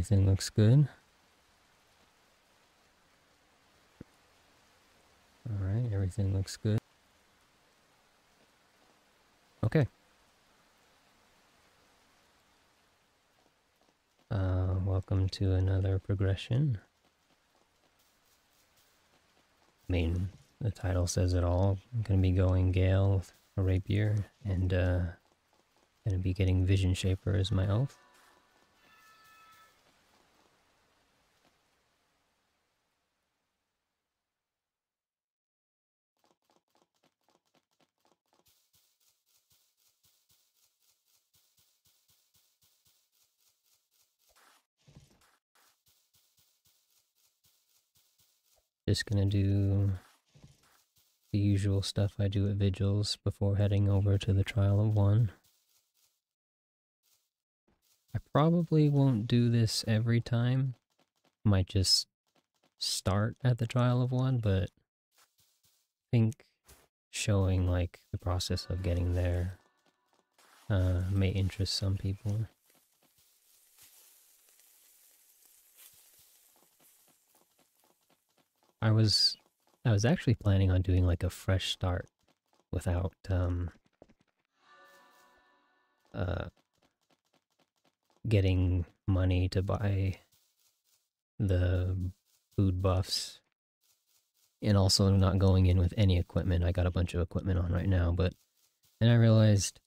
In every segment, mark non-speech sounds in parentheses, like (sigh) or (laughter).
everything looks good. Alright, everything looks good. Okay. Uh, welcome to another progression. I mean, the title says it all. I'm gonna be going Gale with a rapier, and uh, gonna be getting Visionshaper as my oath. Just gonna do the usual stuff I do at vigils before heading over to the trial of one. I probably won't do this every time. Might just start at the trial of one, but I think showing like the process of getting there uh, may interest some people. I was I was actually planning on doing like a fresh start without um uh getting money to buy the food buffs and also not going in with any equipment. I got a bunch of equipment on right now, but then I realized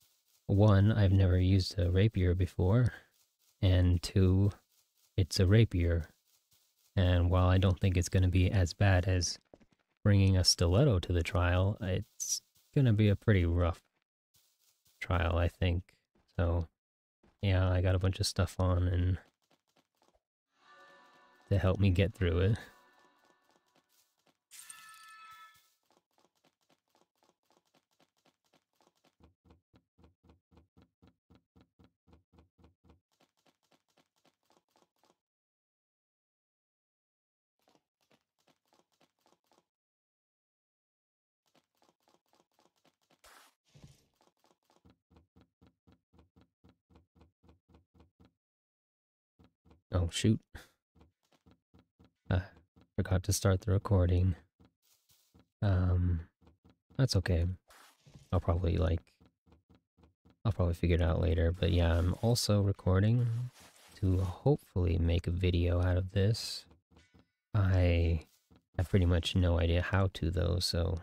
one, I've never used a rapier before, and two, it's a rapier and while I don't think it's going to be as bad as bringing a stiletto to the trial, it's going to be a pretty rough trial, I think. So, yeah, I got a bunch of stuff on and to help me get through it. Oh, shoot. I forgot to start the recording. Um, that's okay. I'll probably, like, I'll probably figure it out later. But yeah, I'm also recording to hopefully make a video out of this. I have pretty much no idea how to, though, so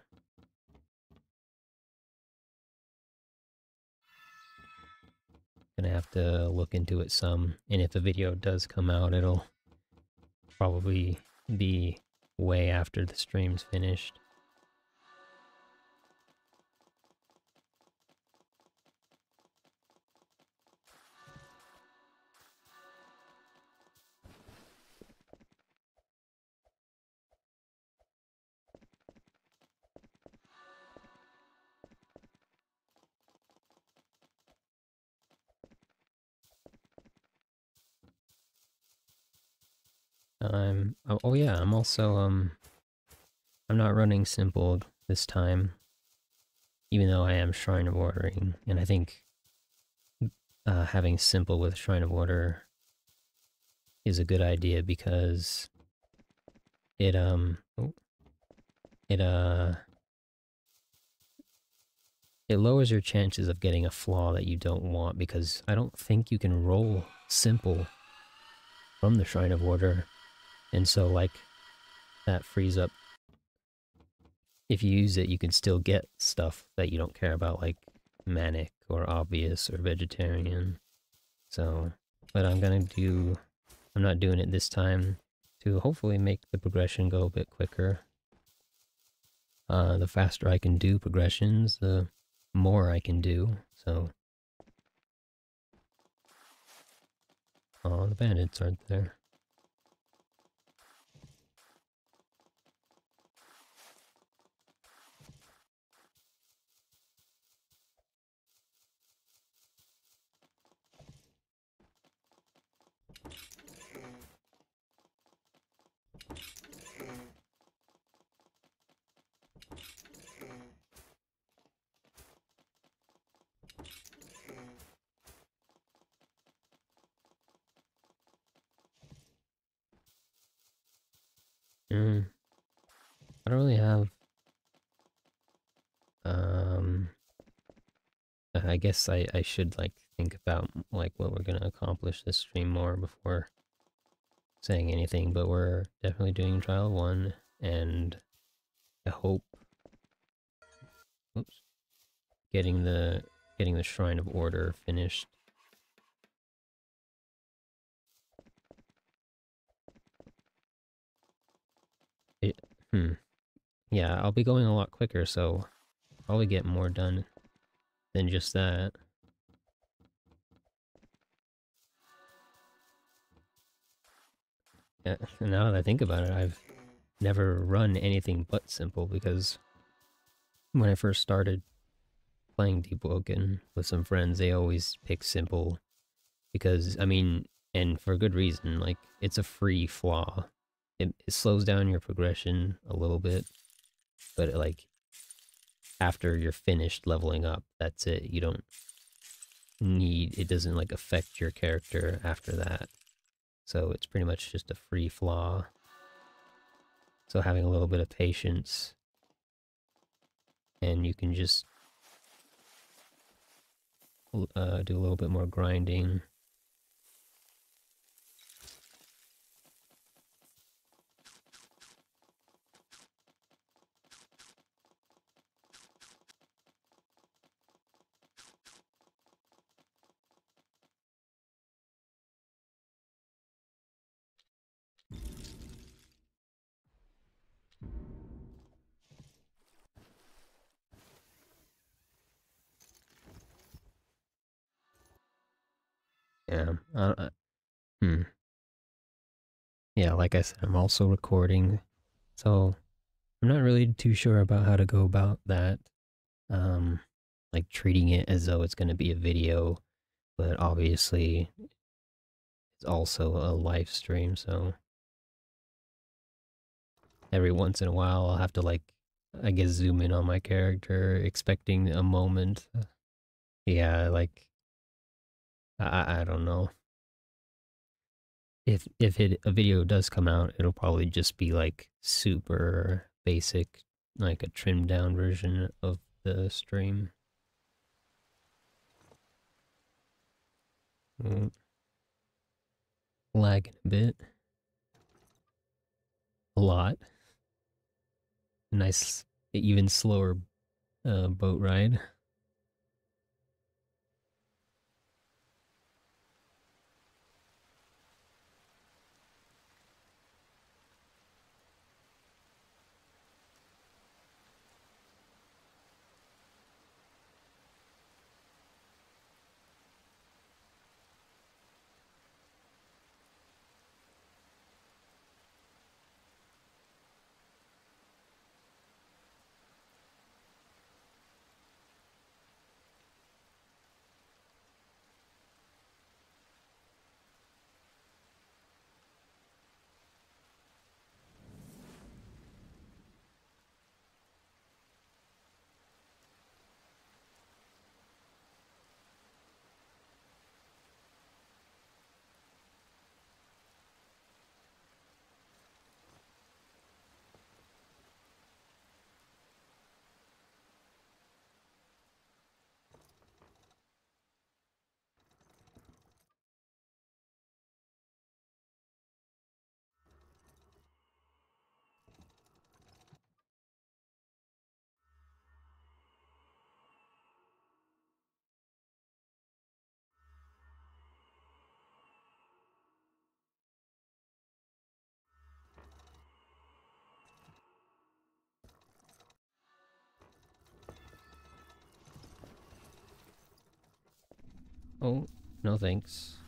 Gonna have to look into it some, and if the video does come out, it'll probably be way after the stream's finished. Oh, oh yeah, I'm also um I'm not running simple this time. Even though I am Shrine of Ordering, and I think uh, having simple with Shrine of Order is a good idea because it um oh, it uh it lowers your chances of getting a flaw that you don't want because I don't think you can roll simple from the Shrine of Order and so, like, that frees up. If you use it, you can still get stuff that you don't care about, like manic or obvious or vegetarian. So, but I'm gonna do, I'm not doing it this time to hopefully make the progression go a bit quicker. Uh, the faster I can do progressions, the more I can do, so. Oh, the bandits aren't there. Mm. I don't really have. Um. I guess I I should like think about like what we're gonna accomplish this stream more before saying anything. But we're definitely doing trial one, and I hope. Oops. Getting the getting the Shrine of Order finished. It, hmm. Yeah, I'll be going a lot quicker, so probably get more done than just that. Yeah, uh, (laughs) now that I think about it, I've never run anything but simple because when I first started playing Deepwoken with some friends, they always pick simple because, I mean, and for a good reason, like, it's a free flaw. It, it slows down your progression a little bit, but it, like, after you're finished leveling up, that's it. You don't need, it doesn't, like, affect your character after that. So it's pretty much just a free flaw. So having a little bit of patience and you can just uh, do a little bit more grinding. Yeah. Uh, uh, hmm. Yeah, like I said, I'm also recording, so I'm not really too sure about how to go about that. Um, like treating it as though it's going to be a video, but obviously it's also a live stream, so every once in a while I'll have to like, I guess, zoom in on my character, expecting a moment. (sighs) Yeah, like I I don't know. If if it a video does come out, it'll probably just be like super basic, like a trimmed down version of the stream. Mm. Lagging a bit. A lot. Nice, even slower uh, boat ride. Oh, no thanks.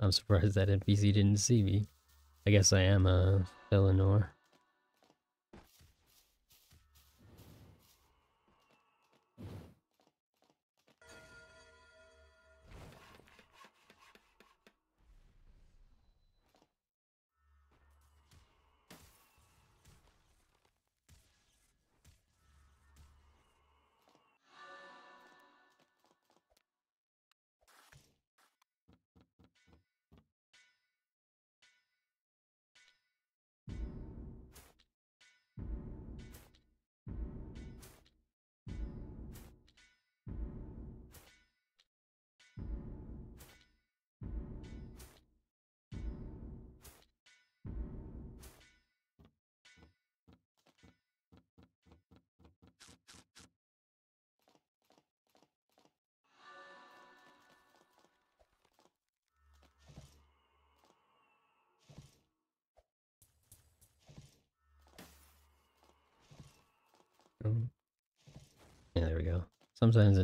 I'm surprised that NPC didn't see me. I guess I am a Eleanor.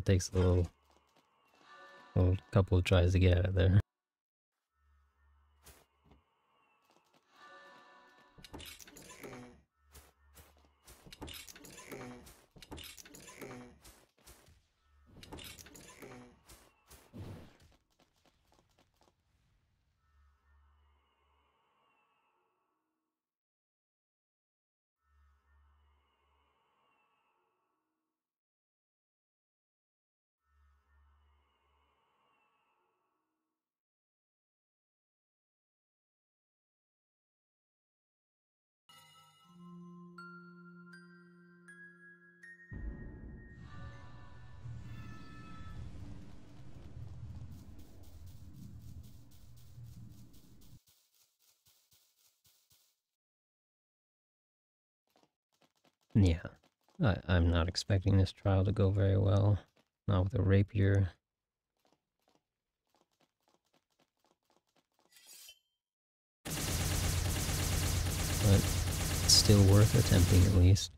Takes a little, little couple of tries to get out of there. Not expecting this trial to go very well. Not with a rapier. But still worth attempting at least.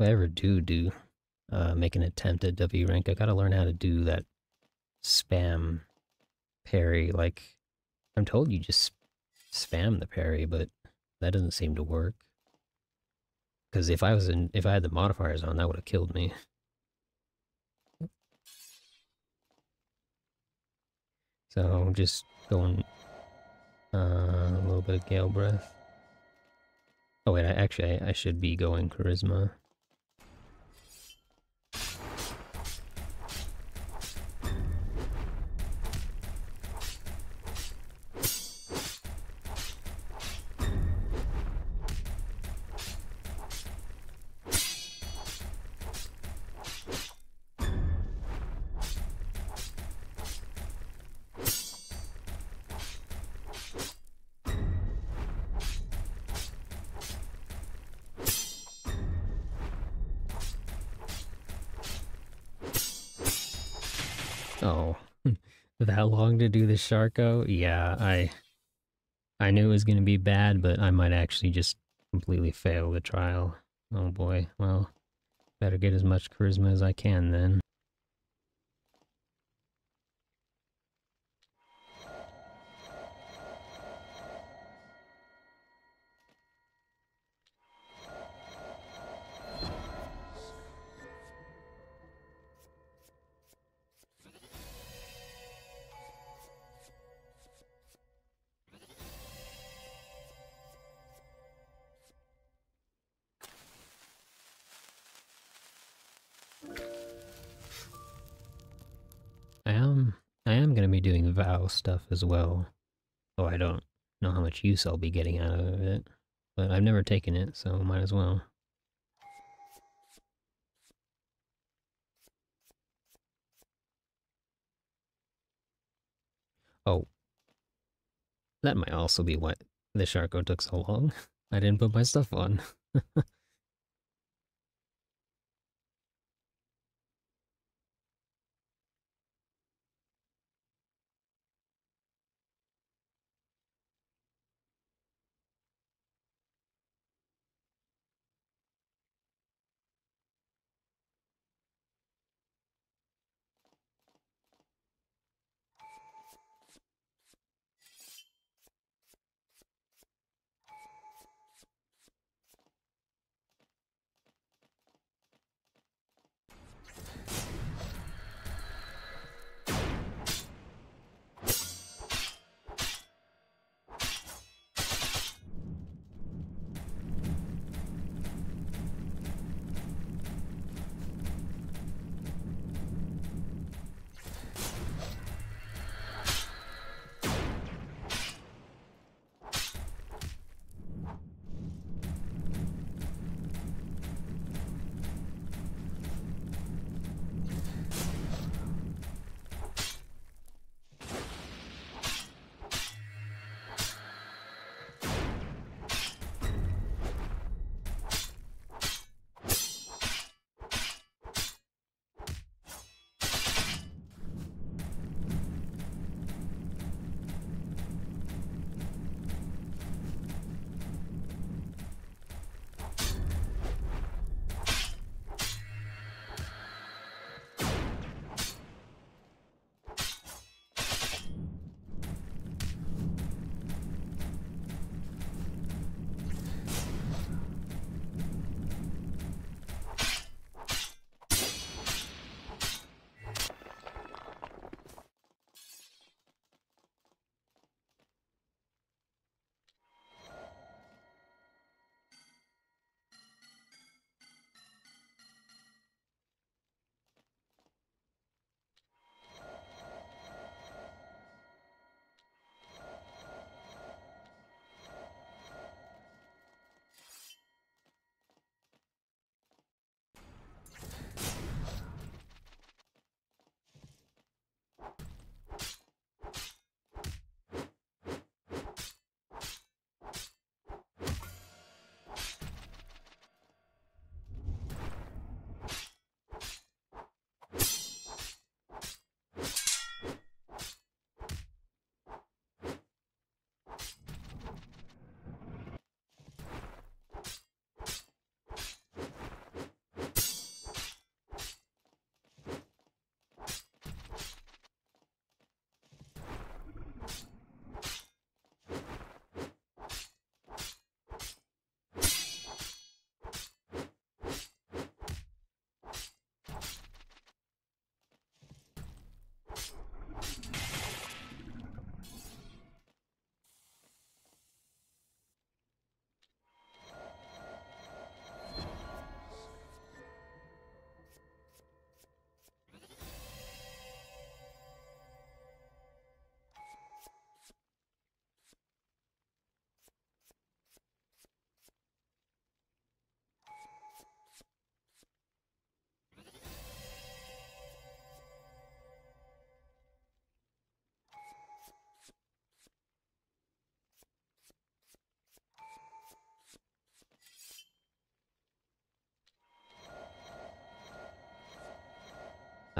I ever do do uh, make an attempt at W rank, I gotta learn how to do that spam parry. Like, I'm told you just spam the parry, but that doesn't seem to work. Because if I was in, if I had the modifiers on, that would have killed me. So just going uh, a little bit of gale breath. Oh wait, I, actually I, I should be going charisma. Sharko? Yeah, I I knew it was going to be bad, but I might actually just completely fail the trial. Oh boy, well, better get as much charisma as I can then. Stuff as well. Oh, I don't know how much use I'll be getting out of it, but I've never taken it, so might as well. Oh. That might also be what the Sharko took so long. (laughs) I didn't put my stuff on. (laughs)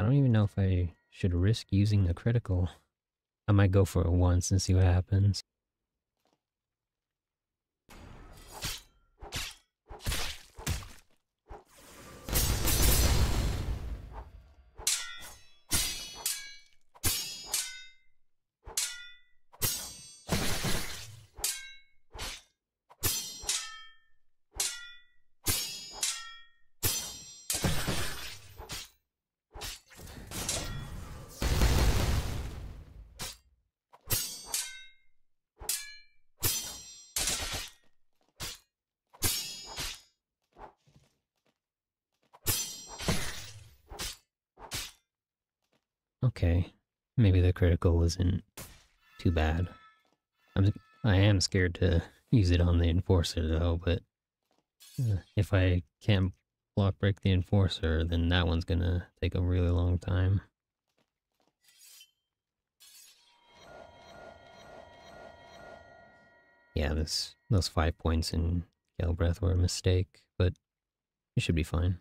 I don't even know if I should risk using the critical. I might go for it once and see what happens. Okay, maybe the critical isn't too bad. I'm I am scared to use it on the enforcer though, but uh, if I can't block break the enforcer, then that one's gonna take a really long time. yeah, this those five points in Gale Breath were a mistake, but it should be fine.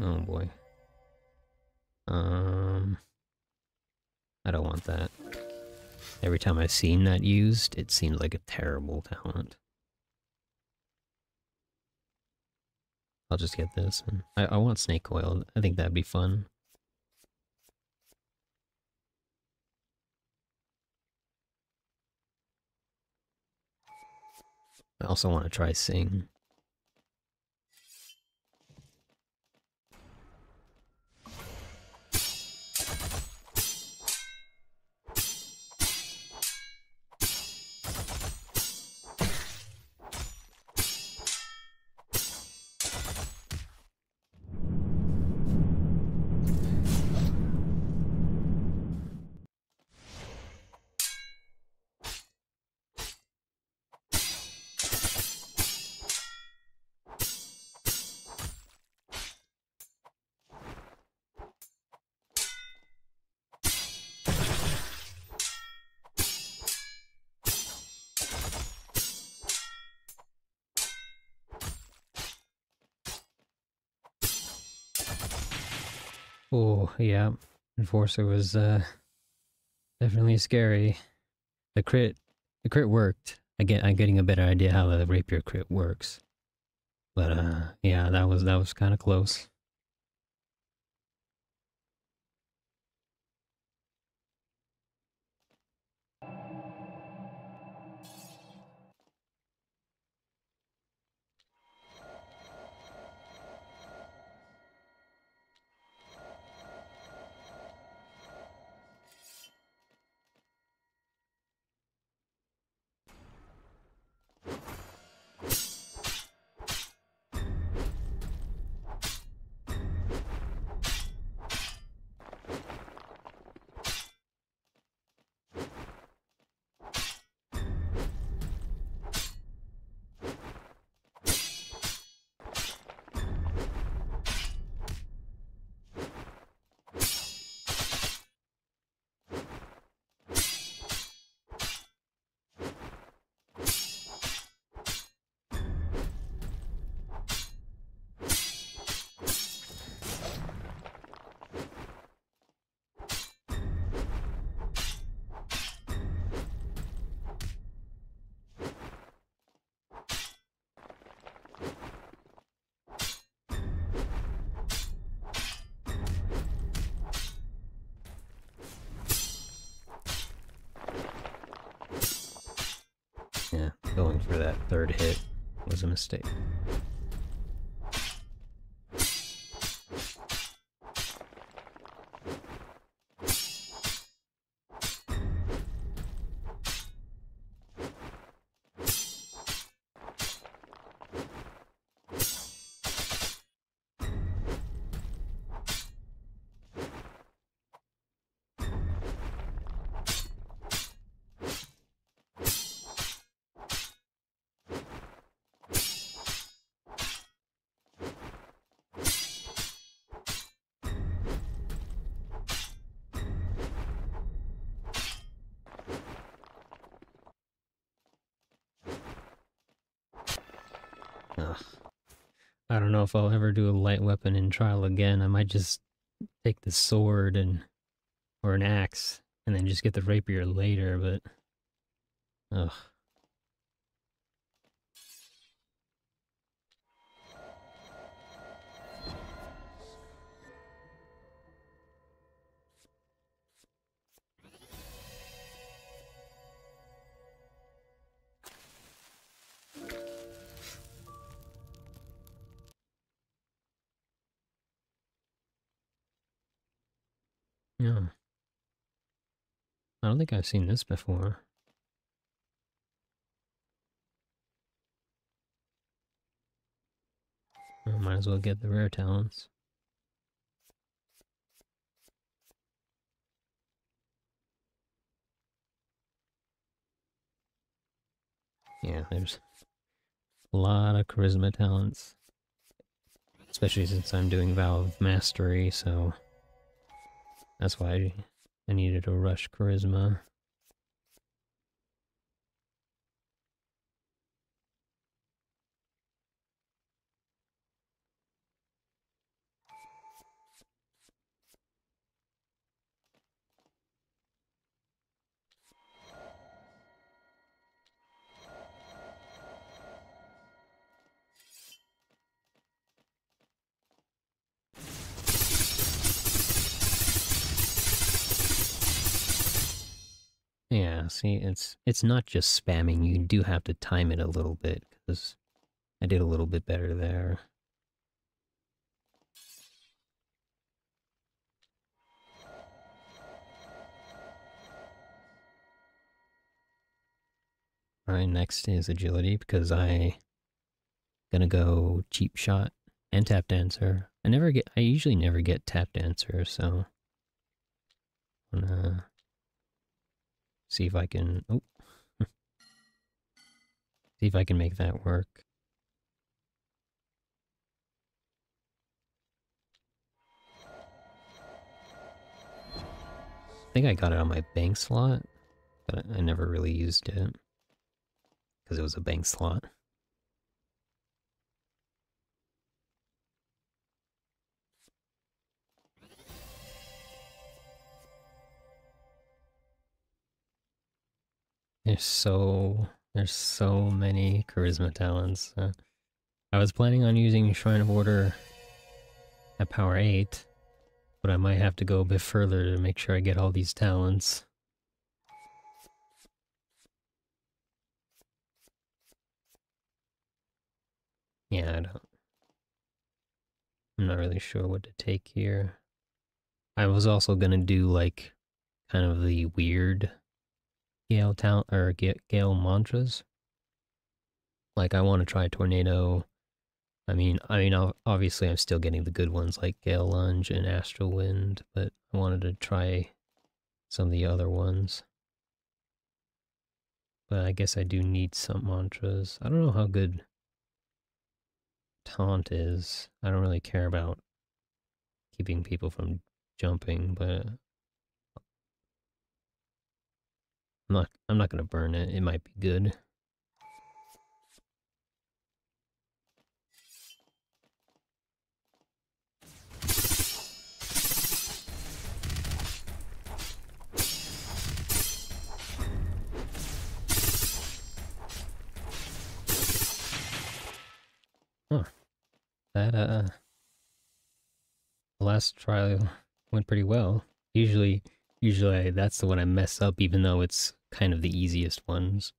Oh boy. Um, I don't want that. Every time I've seen that used, it seems like a terrible talent. I'll just get this. I, I want snake oil. I think that'd be fun. I also want to try sing. Yeah. Enforcer was uh definitely scary. The crit the crit worked. I get I'm getting a better idea how the rapier crit works. But uh yeah, that was that was kinda close. A mistake. Don't know if I'll ever do a light weapon in trial again. I might just take the sword and or an axe and then just get the rapier later, but ugh. think I've seen this before. Might as well get the rare talents. Yeah, there's a lot of charisma talents. Especially since I'm doing Valve Mastery, so... That's why I needed to rush charisma. See, it's it's not just spamming. You do have to time it a little bit because I did a little bit better there. Alright, next is agility because I gonna go cheap shot and tap dancer. I never get I usually never get tap dancer, so I'm gonna See if I can... Oh. (laughs) See if I can make that work. I think I got it on my bank slot, but I never really used it. Because it was a bank slot. There's so there's so many charisma talents. Uh, I was planning on using Shrine of Order at power 8, but I might have to go a bit further to make sure I get all these talents. Yeah, I don't... I'm not really sure what to take here. I was also gonna do, like, kind of the weird Gale talent or Gale mantras. Like I want to try tornado. I mean, I mean, obviously I'm still getting the good ones like Gale Lunge and Astral Wind, but I wanted to try some of the other ones. But I guess I do need some mantras. I don't know how good taunt is. I don't really care about keeping people from jumping, but I'm not I'm not gonna burn it. It might be good. Huh. That uh last trial went pretty well. Usually usually that's the one I mess up even though it's kind of the easiest ones.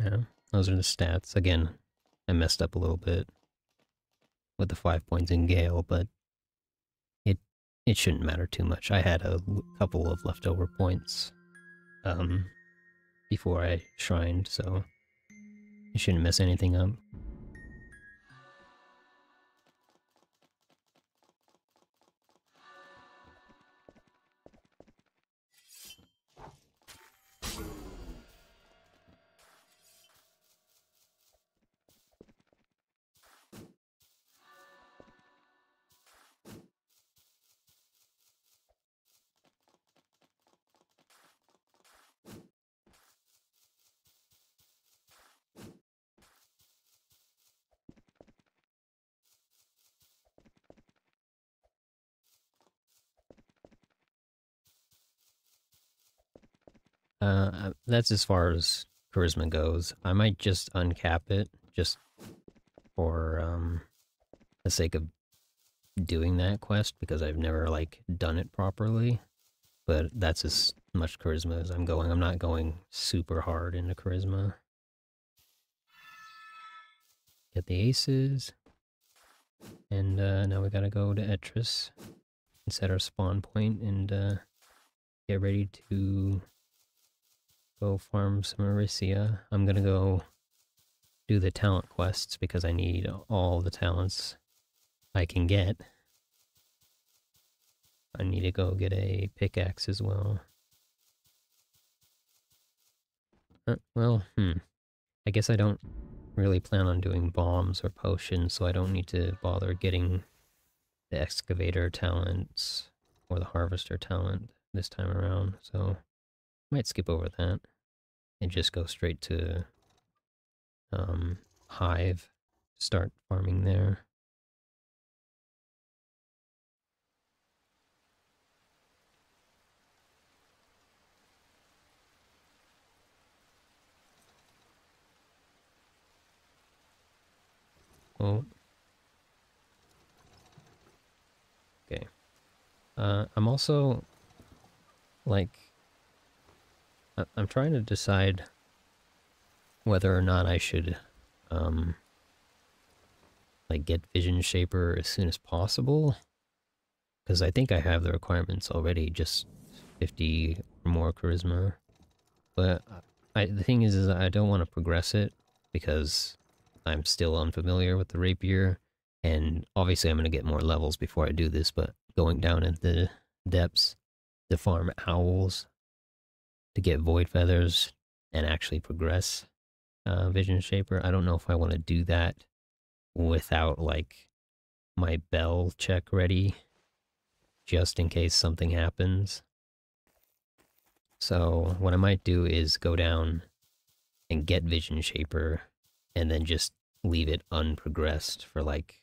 Yeah, those are the stats. Again, I messed up a little bit with the five points in Gale, but it it shouldn't matter too much. I had a couple of leftover points. Um, before I shrined, so I shouldn't mess anything up. Uh, that's as far as charisma goes. I might just uncap it just for um, the sake of doing that quest because I've never like done it properly. But that's as much charisma as I'm going. I'm not going super hard into charisma. Get the aces. And uh, now we gotta go to Etris and set our spawn point and uh, get ready to go farm some Erisia. I'm gonna go do the talent quests because I need all the talents I can get. I need to go get a pickaxe as well. Uh, well, hmm. I guess I don't really plan on doing bombs or potions, so I don't need to bother getting the excavator talents or the harvester talent this time around, so might skip over that and just go straight to um, Hive, start farming there. Oh. Okay. Uh, I'm also, like, I'm trying to decide whether or not I should, um, like, get Visionshaper as soon as possible. Because I think I have the requirements already, just 50 or more Charisma. But I, the thing is, is I don't want to progress it, because I'm still unfamiliar with the rapier, and obviously I'm going to get more levels before I do this, but going down into the depths to farm owls, to get void feathers, and actually progress uh, Visionshaper, I don't know if I want to do that without, like, my bell check ready, just in case something happens. So what I might do is go down and get Visionshaper and then just leave it unprogressed for like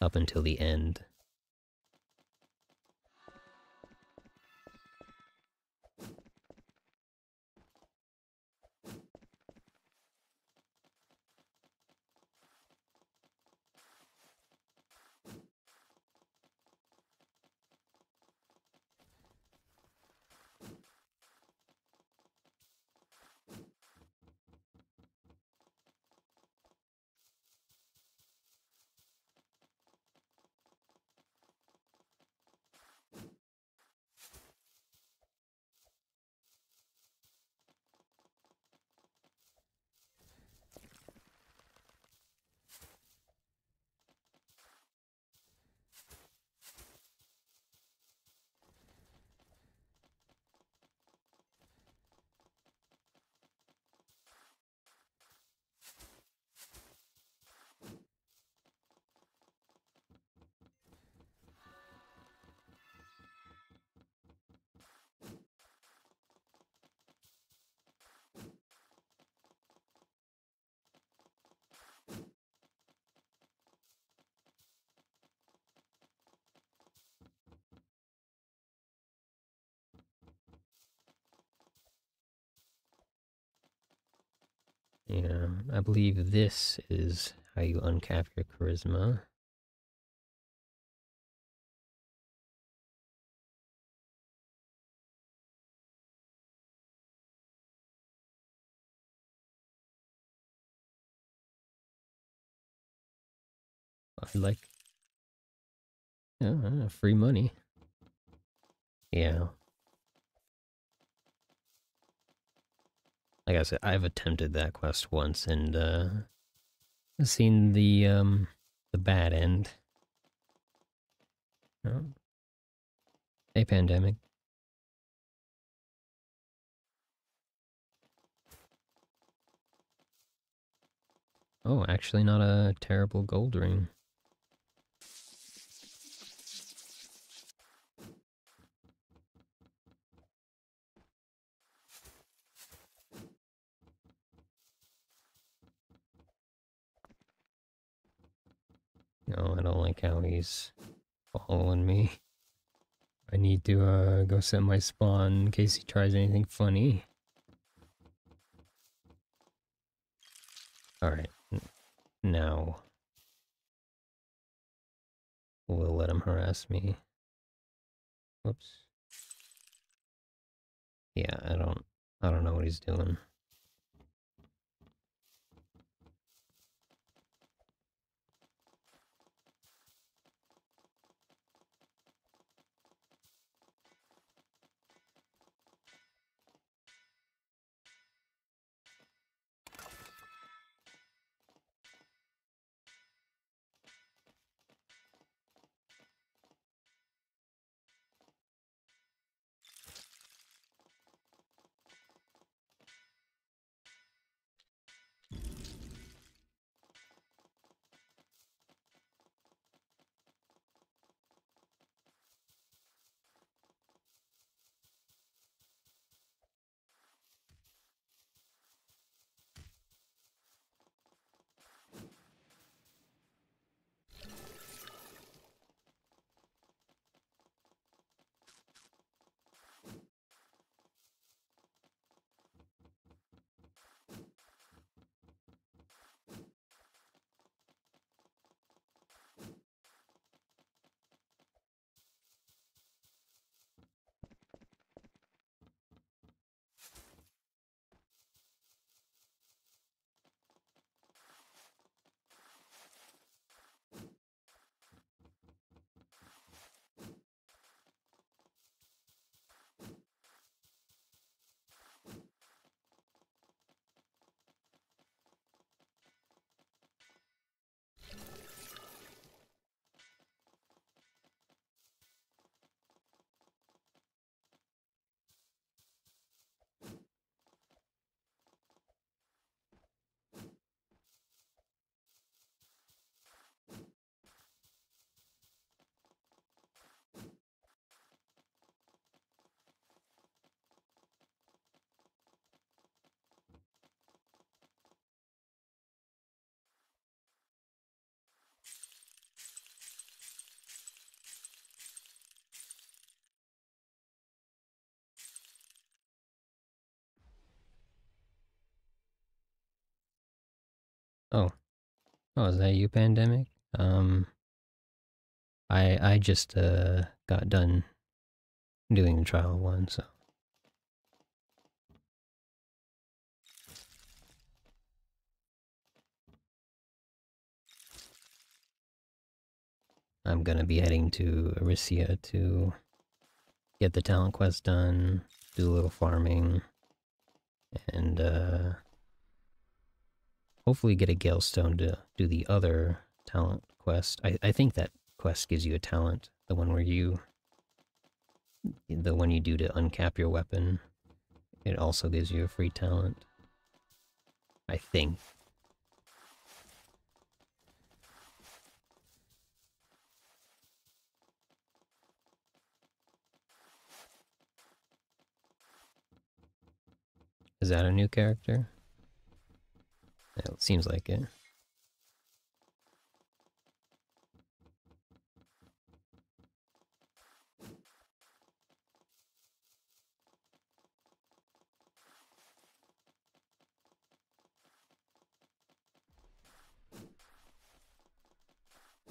up until the end. Yeah, I believe this is how you uncap your charisma. I like yeah, uh, free money. Yeah. Like I said, I've attempted that quest once and uh seen the um the bad end. Oh. Hey pandemic. Oh, actually not a terrible gold ring. No, I don't like how he's following me. I need to uh, go set my spawn in case he tries anything funny. Alright. Now. We'll let him harass me. Whoops. Yeah, I don't... I don't know what he's doing. Oh. Oh, is that you, Pandemic? Um, I I just uh got done doing the trial one, so. I'm gonna be heading to Erisia to get the talent quest done, do a little farming, and uh, hopefully get a Galestone to do the other talent quest. I, I think that quest gives you a talent, the one where you, the one you do to uncap your weapon. It also gives you a free talent. I think. Is that a new character? It seems like it.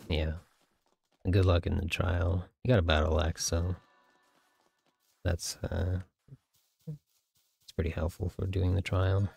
Yeah. Good luck in the trial. You got a battle axe, so that's uh it's pretty helpful for doing the trial.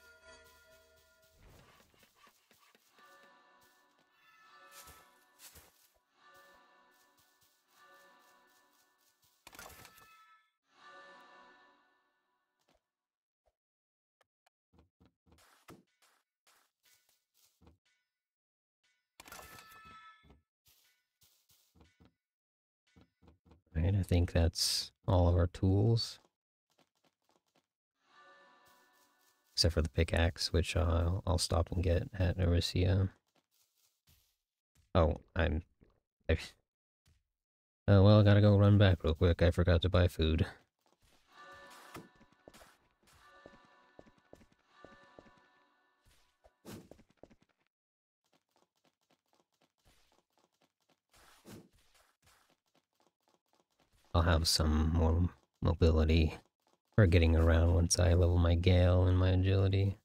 I think that's all of our tools. Except for the pickaxe, which uh, I'll stop and get at Erisia. Oh, I'm... I, (laughs) oh, well, I gotta go run back real quick. I forgot to buy food. I'll have some more mobility for getting around once I level my Gale and my agility.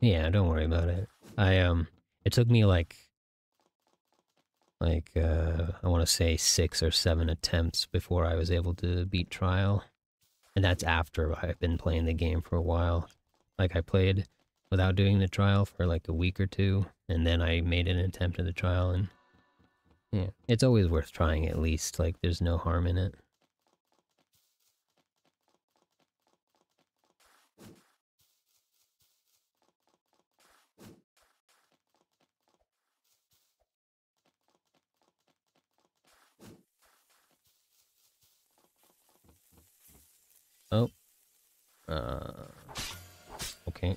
Yeah, don't worry about it. I, um, it took me like, like, uh, I want to say six or seven attempts before I was able to beat Trial. And that's after I've been playing the game for a while. Like, I played without doing the trial for like a week or two, and then I made an attempt at the trial, and yeah, it's always worth trying at least. Like, there's no harm in it. Oh. Uh. Okay.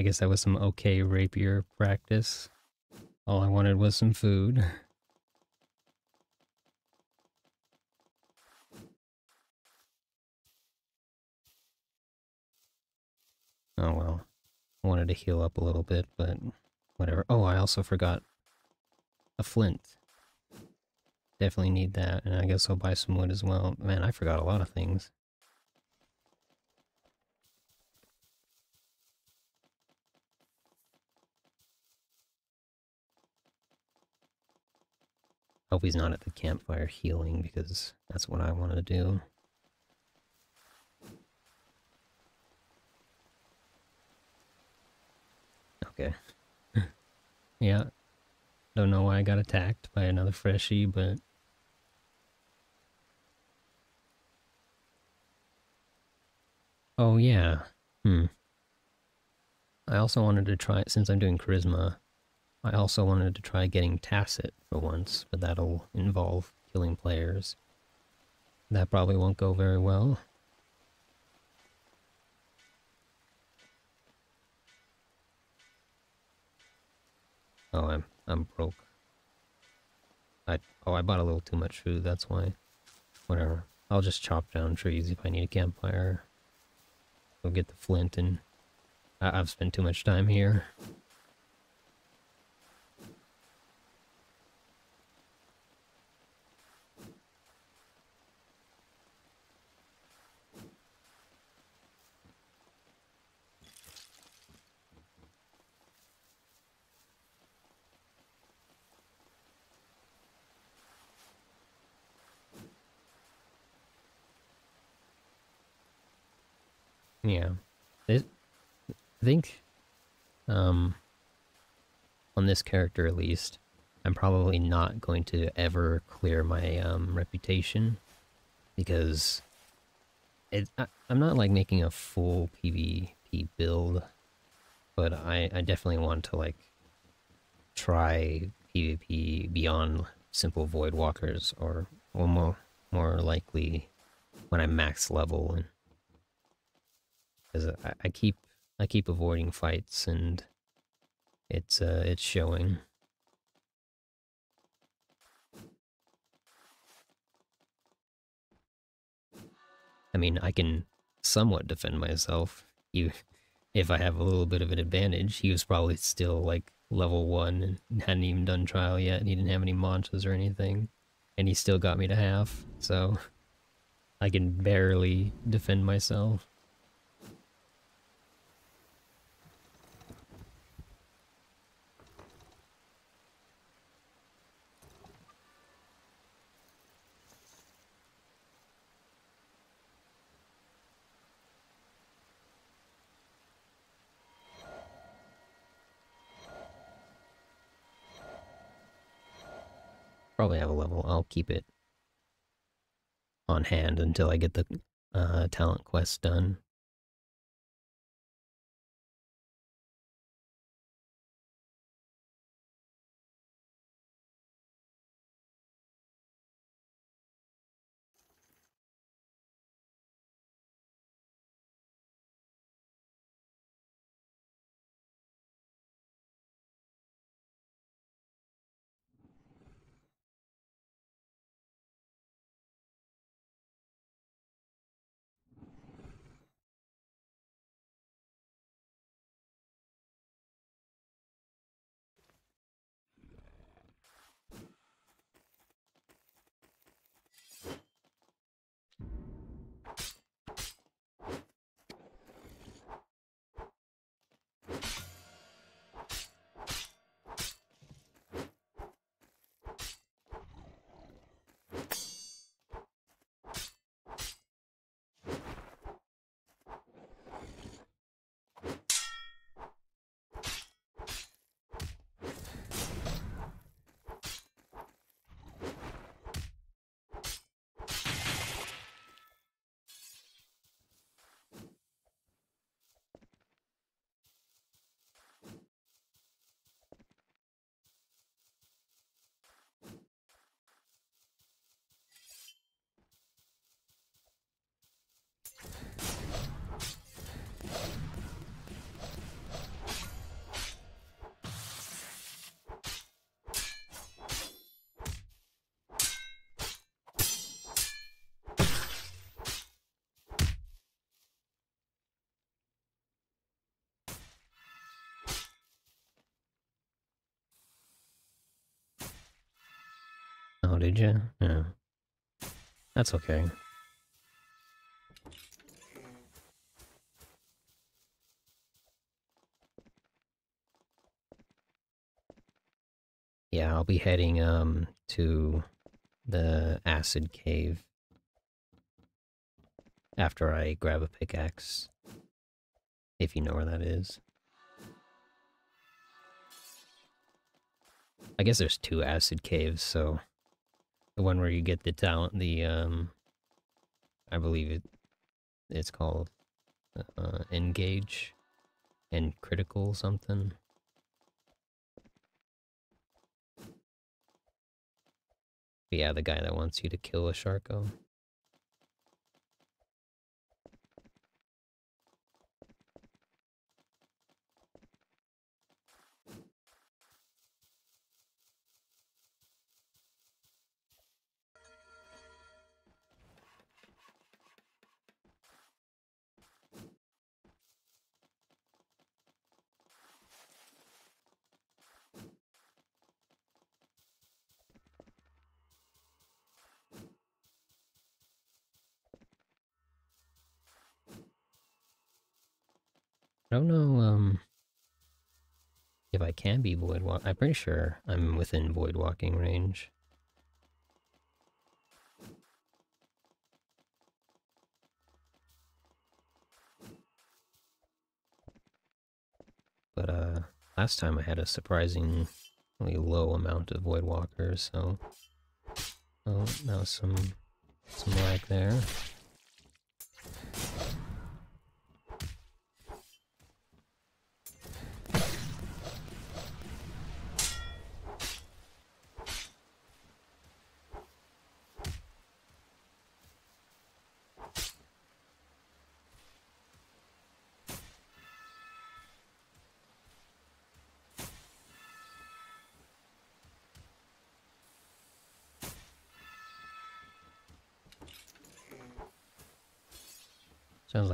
I guess that was some okay rapier practice. All I wanted was some food. (laughs) Oh well. I wanted to heal up a little bit, but whatever. Oh, I also forgot a flint. Definitely need that, and I guess I'll buy some wood as well. Man, I forgot a lot of things. Hope he's not at the campfire healing because that's what I want to do. Okay. (laughs) yeah. Don't know why I got attacked by another freshie, but... Oh, yeah. Hmm. I also wanted to try, it since I'm doing Charisma, I also wanted to try getting Tacit for once, but that'll involve killing players. That probably won't go very well. Oh, I'm I'm broke. I oh I bought a little too much food. That's why. Whatever. I'll just chop down trees if I need a campfire. Go get the flint and I I've spent too much time here. Yeah. I think, um, on this character at least, I'm probably not going to ever clear my um, reputation because it, I, am not like making a full PvP build, but I, I definitely want to like try PvP beyond simple void walkers or, or more, more likely when I'm max level and because I, I, keep I keep avoiding fights and it's uh it's showing. I mean, I can somewhat defend myself. You, if I have a little bit of an advantage, he was probably still like level one and hadn't even done trial yet. And he didn't have any mantras or anything, and he still got me to half. So I can barely defend myself. Probably have a level. I'll keep it on hand until I get the uh, talent quest done. Did you? Yeah. That's okay. Yeah, I'll be heading um to the acid cave after I grab a pickaxe. If you know where that is. I guess there's two acid caves, so the one where you get the talent, the, um, I believe it, it's called, uh, Engage. and critical something. But yeah, the guy that wants you to kill a Sharko. I don't know um, if I can be void walk. I'm pretty sure I'm within void walking range. But uh, last time I had a surprisingly low amount of void walkers, so oh, now some some lag there.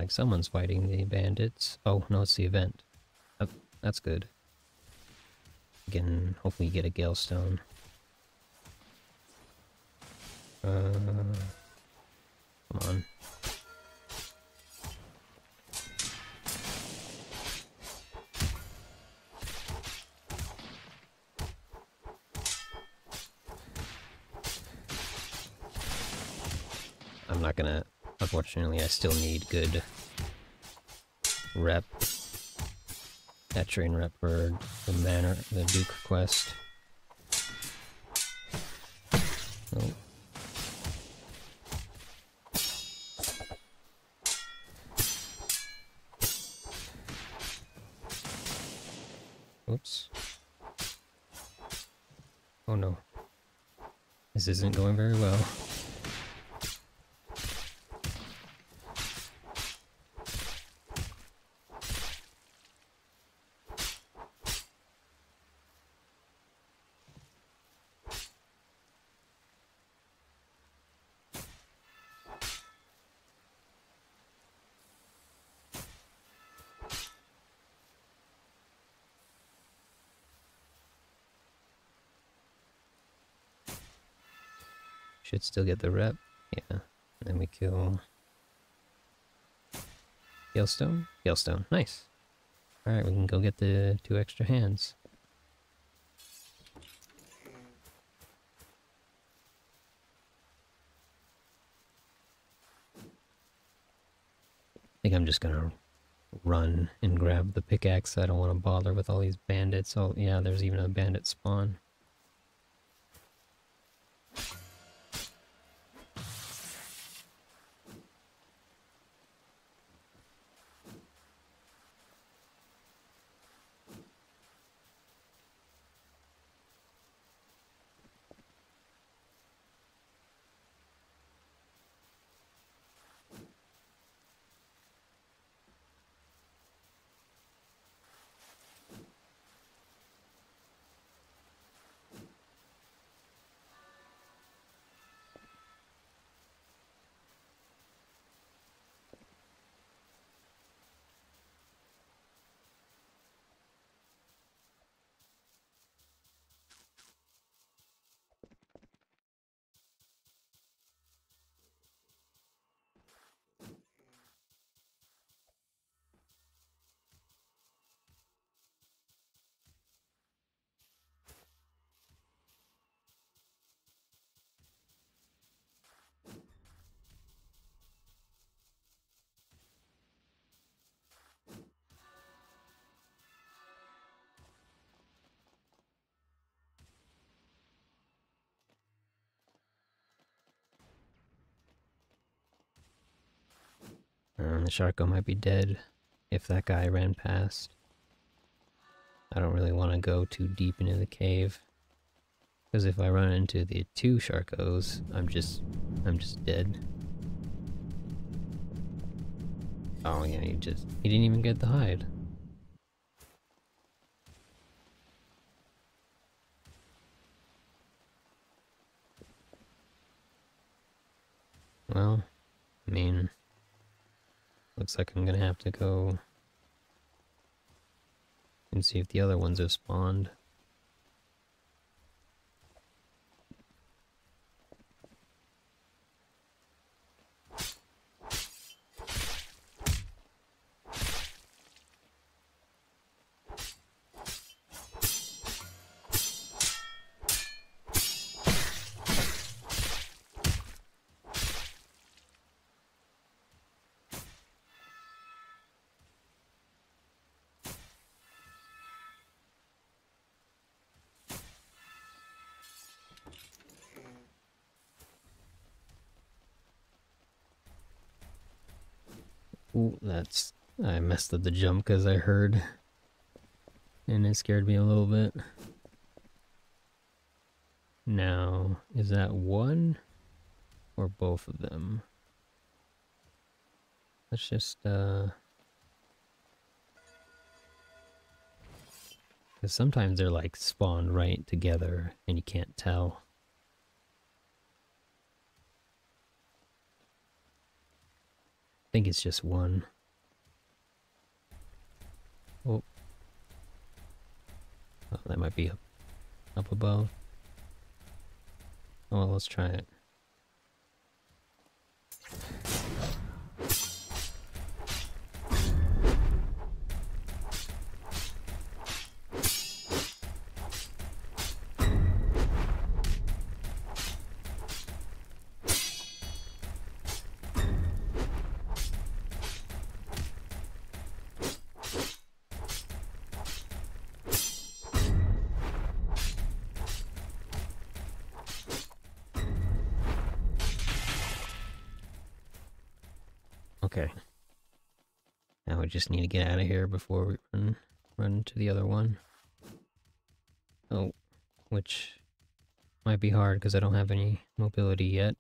Like someone's fighting the bandits. Oh, no, it's the event. Oh, that's good. Can hopefully get a Galestone. Uh, come on. I'm not gonna Unfortunately, I still need good rep. That train rep for the manor, the Duke quest. Oh. Oops. Oh no. This isn't going very well. Should still get the rep. Yeah. And then we kill... Galestone? Galestone. Nice. Alright, we can go get the two extra hands. I think I'm just gonna run and grab the pickaxe. I don't want to bother with all these bandits. Oh, yeah, there's even a bandit spawn. The Sharko might be dead if that guy ran past. I don't really want to go too deep into the cave. Because if I run into the two Sharkos, I'm just, I'm just dead. Oh yeah, he just, he didn't even get the hide. Well, I mean, looks like I'm gonna have to go and see if the other ones have spawned. Messed up the jump because I heard. And it scared me a little bit. Now, is that one? Or both of them? Let's just, uh... Because sometimes they're like spawned right together and you can't tell. I think it's just one. Oh. Oh, that might be up, above. Oh, well, let's try it. Just need to get out of here before we run, run to the other one. Oh, which might be hard because I don't have any mobility yet.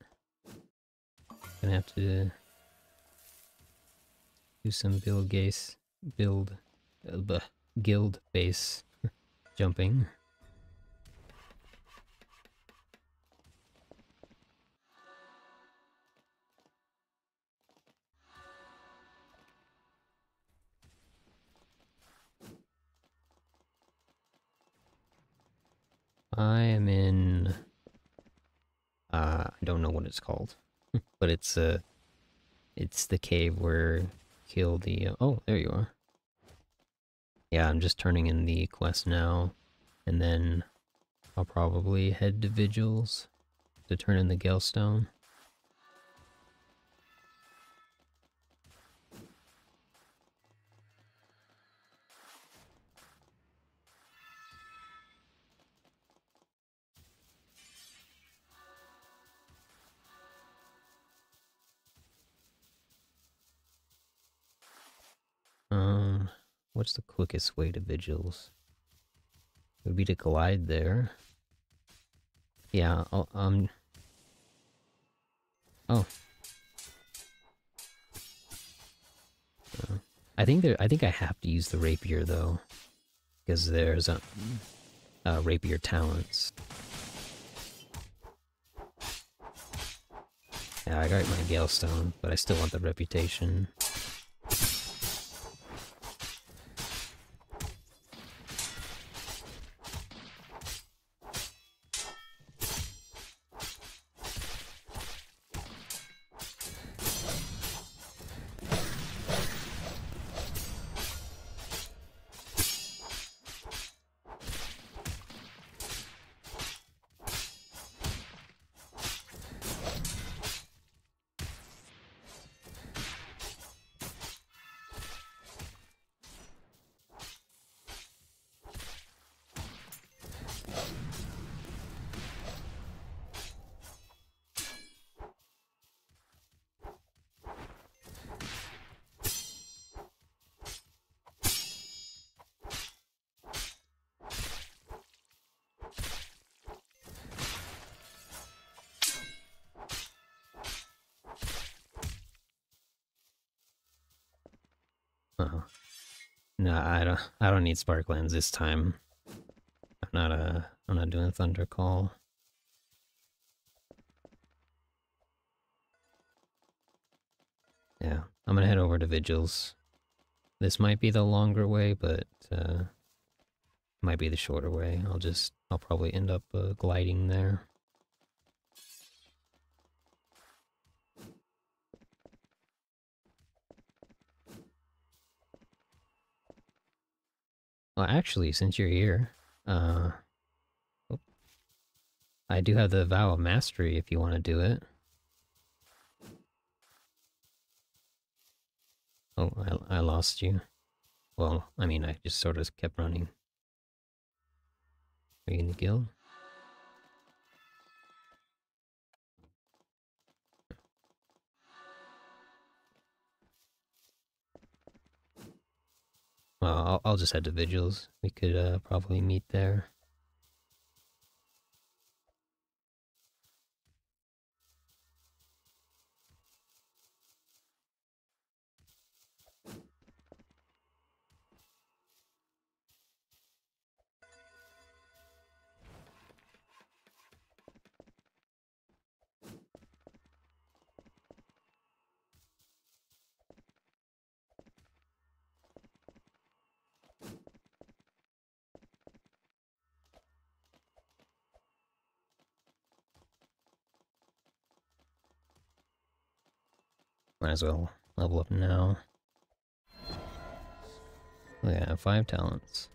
Gonna have to do some build base, build, uh, guild base (laughs) jumping. I am in... Uh, I don't know what it's called. (laughs) but it's, uh... It's the cave where kill the... Uh, oh, there you are. Yeah, I'm just turning in the quest now. And then I'll probably head to Vigils to turn in the Galestone. Um, what's the quickest way to Vigils? It would be to glide there. Yeah, I'll, um... Oh. Uh, I think there. I think I have to use the rapier though, because there's a uh, rapier talents. Yeah, I got my Galestone, but I still want the reputation. Need Sparklands this time. I'm not uh I'm not doing Thunder Call. Yeah, I'm gonna head over to Vigils. This might be the longer way, but uh, might be the shorter way. I'll just, I'll probably end up uh, gliding there. Well, actually, since you're here, uh, oh, I do have the Vow of Mastery if you want to do it. Oh, I, I lost you. Well, I mean, I just sort of kept running. Are you in the guild? I'll, I'll just head to Vigils. We could uh, probably meet there. Might as well level up now. Yeah, five talents.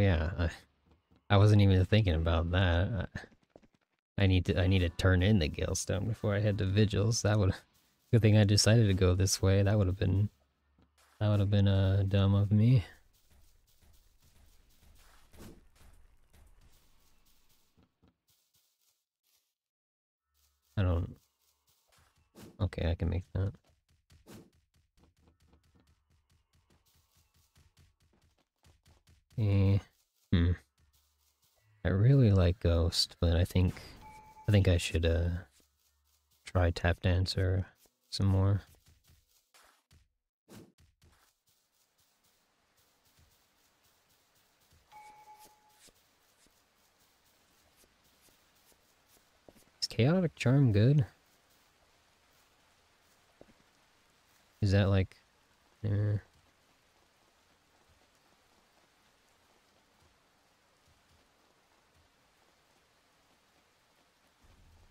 Yeah, I, I wasn't even thinking about that. I, I need to I need to turn in the Galestone before I head to Vigils. That would good thing I decided to go this way. That would have been that would have been uh dumb of me. Ghost, but I think I think I should uh try Tap Dancer some more. Is Chaotic Charm good? Is that like... Eh.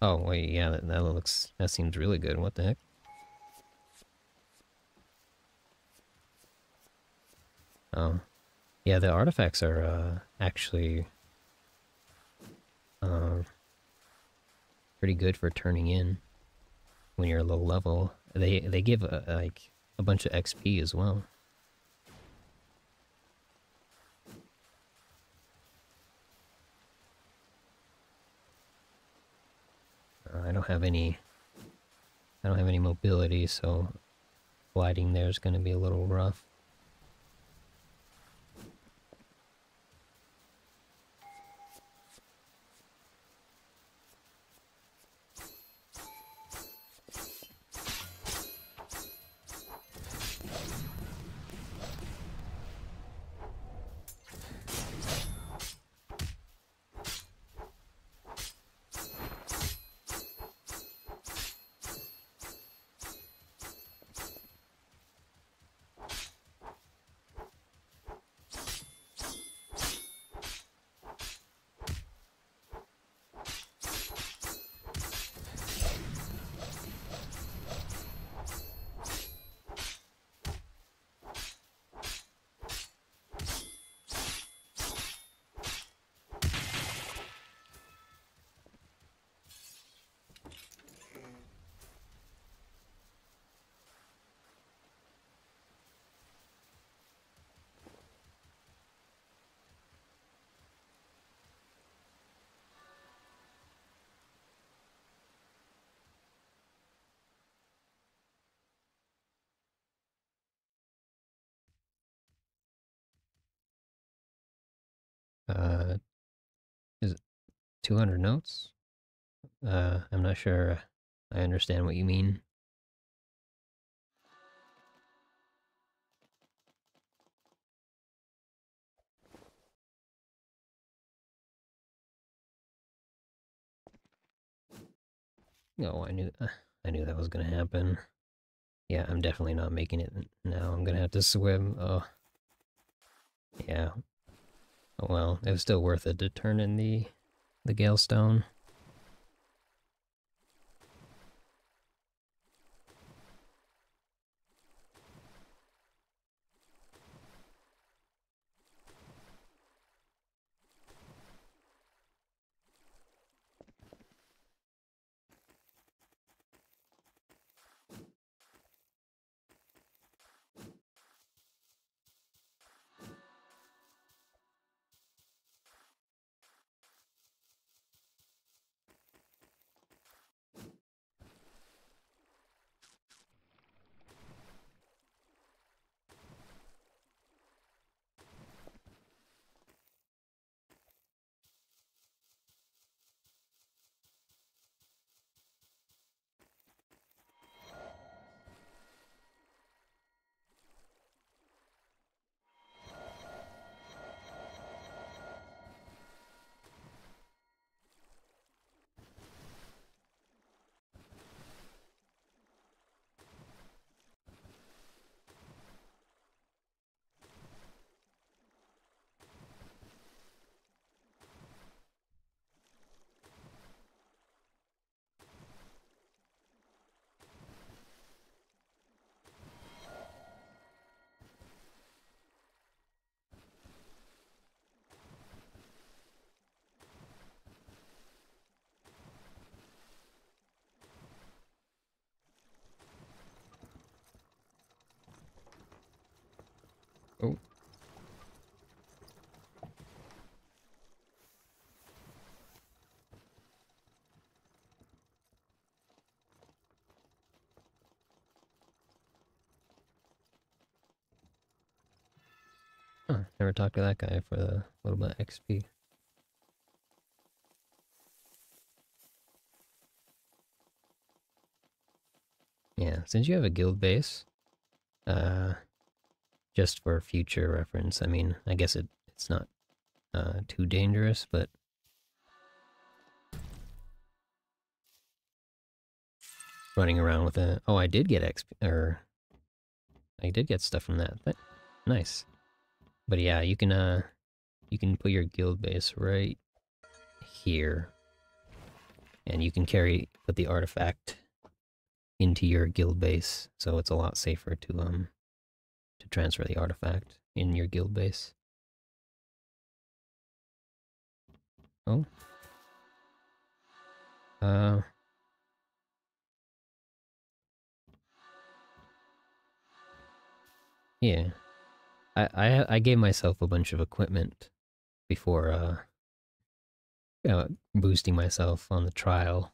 Oh, wait, yeah, that, that looks... That seems really good. What the heck? Oh. Yeah, the artifacts are, uh, actually... Uh, pretty good for turning in when you're low level. They they give, uh, like, a bunch of XP as well. Uh, I don't have any... I don't have any mobility, so gliding there is going to be a little rough. 200 notes? Uh, I'm not sure I understand what you mean. Oh, I knew, uh, I knew that was gonna happen. Yeah, I'm definitely not making it now. I'm gonna have to swim. Oh. Yeah. Oh well, it was still worth it to turn in the, the Galestone. Oh. Huh, never talked to that guy for a little bit of XP. Yeah, since you have a guild base, uh, just for future reference. I mean, I guess it it's not uh, too dangerous, but running around with a oh, I did get XP or I did get stuff from that. But nice. But yeah, you can uh you can put your guild base right here. And you can carry put the artifact into your guild base, so it's a lot safer to um to transfer the artifact in your guild base. Oh. Uh. Yeah. I, I, gave myself a bunch of equipment before, uh, you boosting myself on the trial.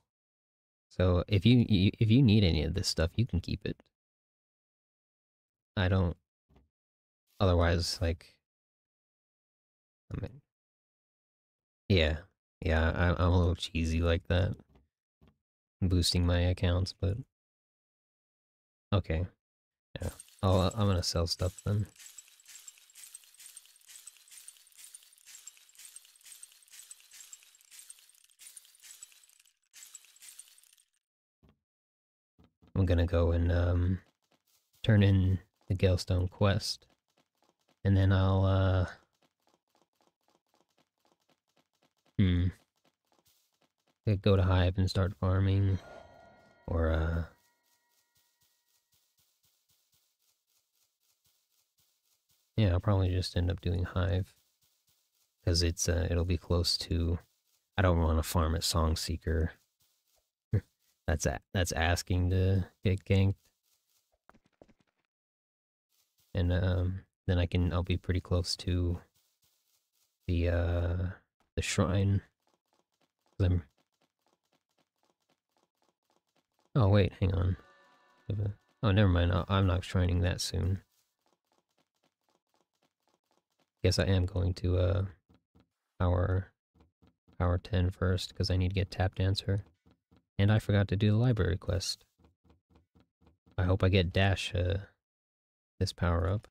So if you, if you need any of this stuff, you can keep it. I don't Otherwise, like, I mean, yeah, yeah, I, I'm a little cheesy like that, boosting my accounts, but okay, yeah, I'll, I'm gonna sell stuff then. I'm gonna go and um, turn in the Galestone quest. And then I'll, uh... Hmm. Go to Hive and start farming. Or, uh... Yeah, I'll probably just end up doing Hive. Because it's, uh, it'll be close to... I don't want to farm at Songseeker. That's a that's asking to get ganked. And, um then I can I'll be pretty close to the uh the shrine. I'm Oh wait, hang on. Oh, never mind. I'm not shrining that soon. Guess I am going to uh power power 10 first because I need to get tap dancer. And I forgot to do the library quest. I hope I get dash uh, this power up.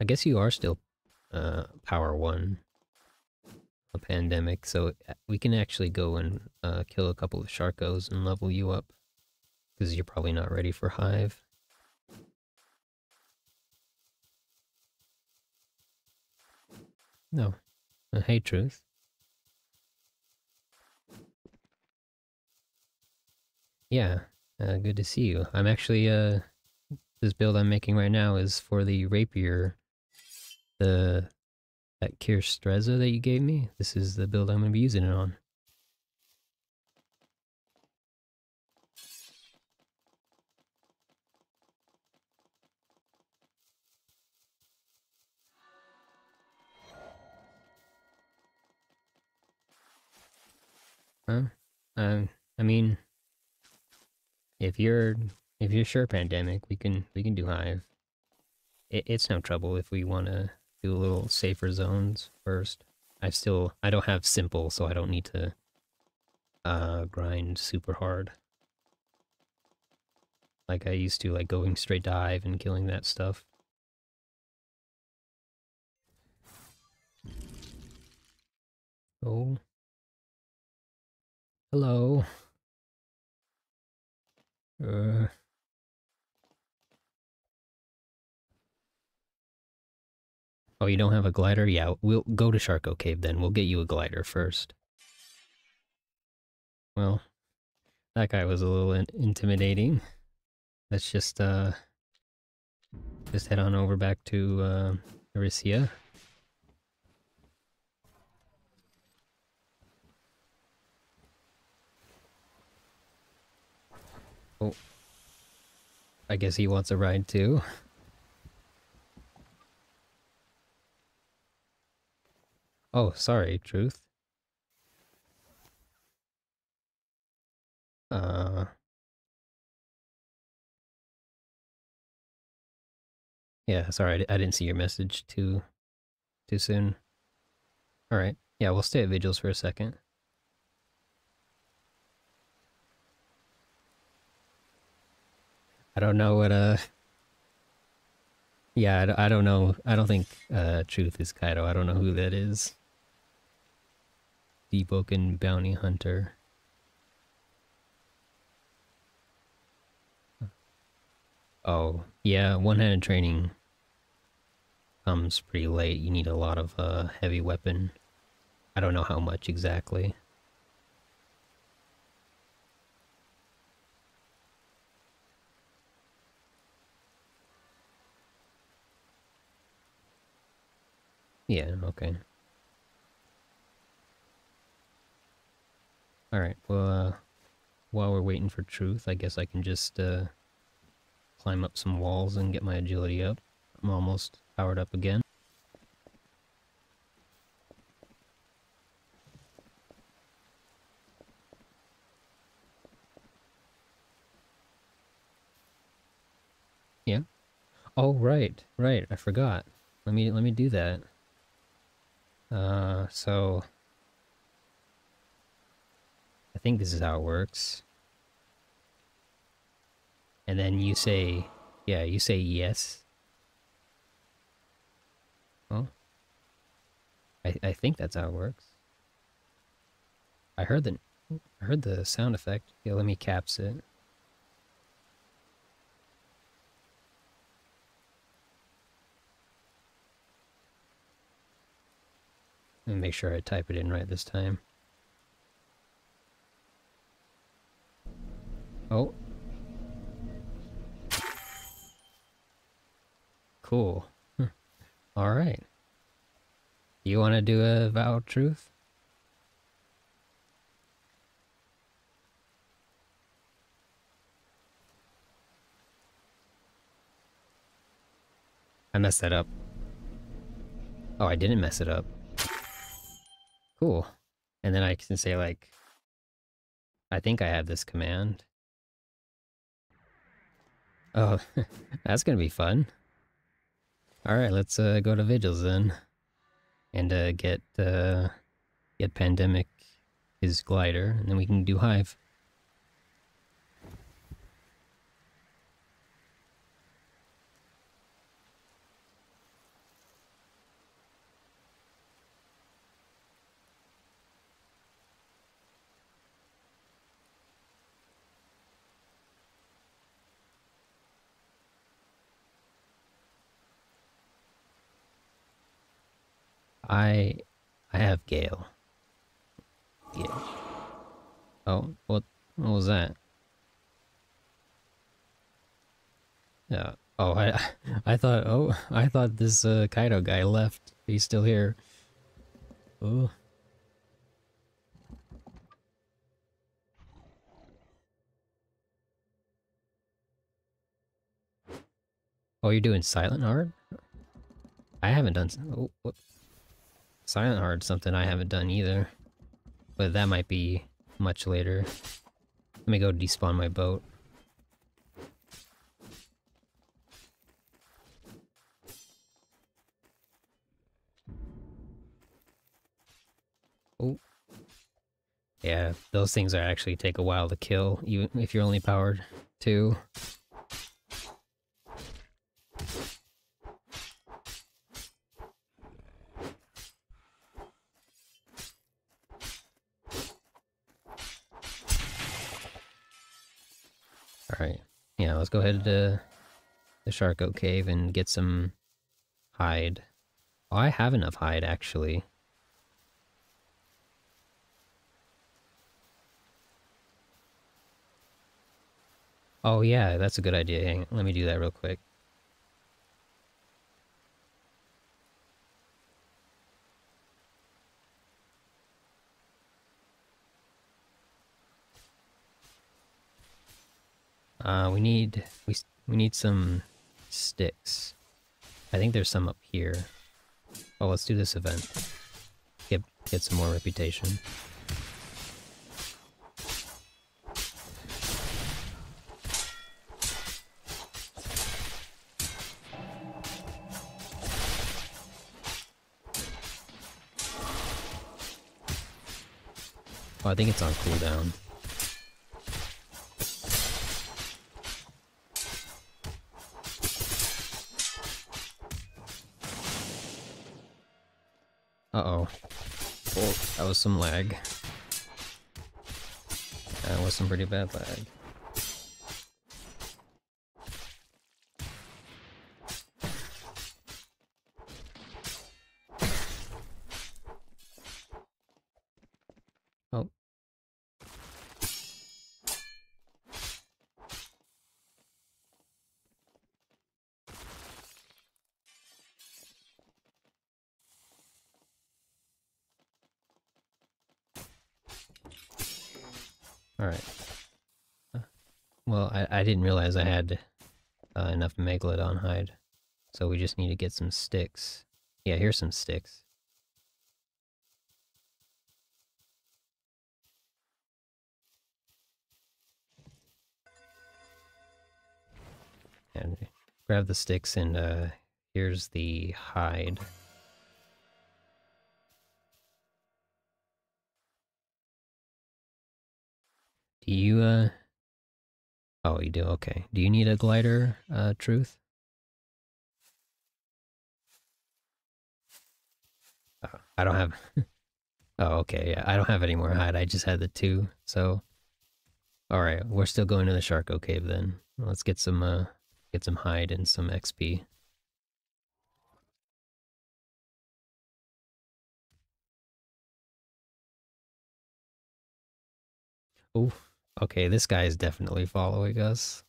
I guess you are still uh, power one a pandemic, so uh, we can actually go and uh, kill a couple of Sharkos and level you up. Because you're probably not ready for Hive. No. Uh, hey, Truth. Yeah, uh, good to see you. I'm actually, uh, this build I'm making right now is for the Rapier the that Kirstreza that you gave me. This is the build I'm going to be using it on. Huh? Um, I mean, if you're if you're sure pandemic, we can we can do hive. It, it's no trouble if we want to do a little safer zones first. I still, I don't have simple, so I don't need to uh, grind super hard. Like I used to, like going straight dive and killing that stuff. Oh. Hello. Uh. Oh, you don't have a glider? Yeah, we'll go to Sharko Cave then. We'll get you a glider first. Well, that guy was a little in intimidating. Let's just, uh... Just head on over back to, uh, Erisia. Oh. I guess he wants a ride too. Oh, sorry, Truth. Uh... Yeah, sorry, I didn't see your message too, too soon. Alright, yeah, we'll stay at Vigils for a second. I don't know what, uh... Yeah, I, I don't know. I don't think, uh, Truth is Kaido. I don't know who that is. Deepwoken Bounty Hunter. Oh, yeah, one-handed training comes pretty late. You need a lot of uh, heavy weapon. I don't know how much exactly. Yeah, okay. Alright, well, uh, while we're waiting for truth, I guess I can just, uh, climb up some walls and get my agility up. I'm almost powered up again. Yeah. Oh, right, right, I forgot. Let me, let me do that. Uh, so... I think this is how it works. And then you say, yeah, you say yes. Well, I, I think that's how it works. I heard the, I heard the sound effect. Yeah, let me caps it. Let me make sure I type it in right this time. Oh. Cool. (laughs) Alright. You want to do a vow of truth? I messed that up. Oh, I didn't mess it up. Cool. And then I can say like, I think I have this command. Oh, (laughs) that's gonna be fun. Alright, let's uh, go to Vigils then. And uh, get, uh, get Pandemic his glider, and then we can do Hive. I I have Gale. Yeah. Oh, what what was that? Yeah. Oh, I (laughs) I thought oh (laughs) I thought this uh, Kaido guy left. He's still here. Oh. Oh, you're doing Silent Heart? I haven't done. Oh, what? Silent Heart something I haven't done either. But that might be much later. Let me go despawn my boat. Oh. Yeah, those things are actually take a while to kill, even if you're only powered two. Alright. Yeah, let's go ahead to the Sharko Cave and get some hide. Oh, I have enough hide, actually. Oh yeah, that's a good idea. Hang let me do that real quick. Uh, we need we we need some sticks. I think there's some up here. Oh, let's do this event. Get get some more reputation. Oh, I think it's on cooldown. Some lag. That was some pretty bad lag. Didn't realize I had uh, enough Megalodon hide. So we just need to get some sticks. Yeah, here's some sticks. And grab the sticks and uh, here's the hide. Do you, uh... Oh, you do? Okay. Do you need a glider, uh, Truth? Oh, I don't have... (laughs) oh, okay, yeah. I don't have any more hide. I just had the two, so... Alright, we're still going to the Sharko Cave then. Let's get some, uh... Get some hide and some XP. Oh, Okay, this guy is definitely following us.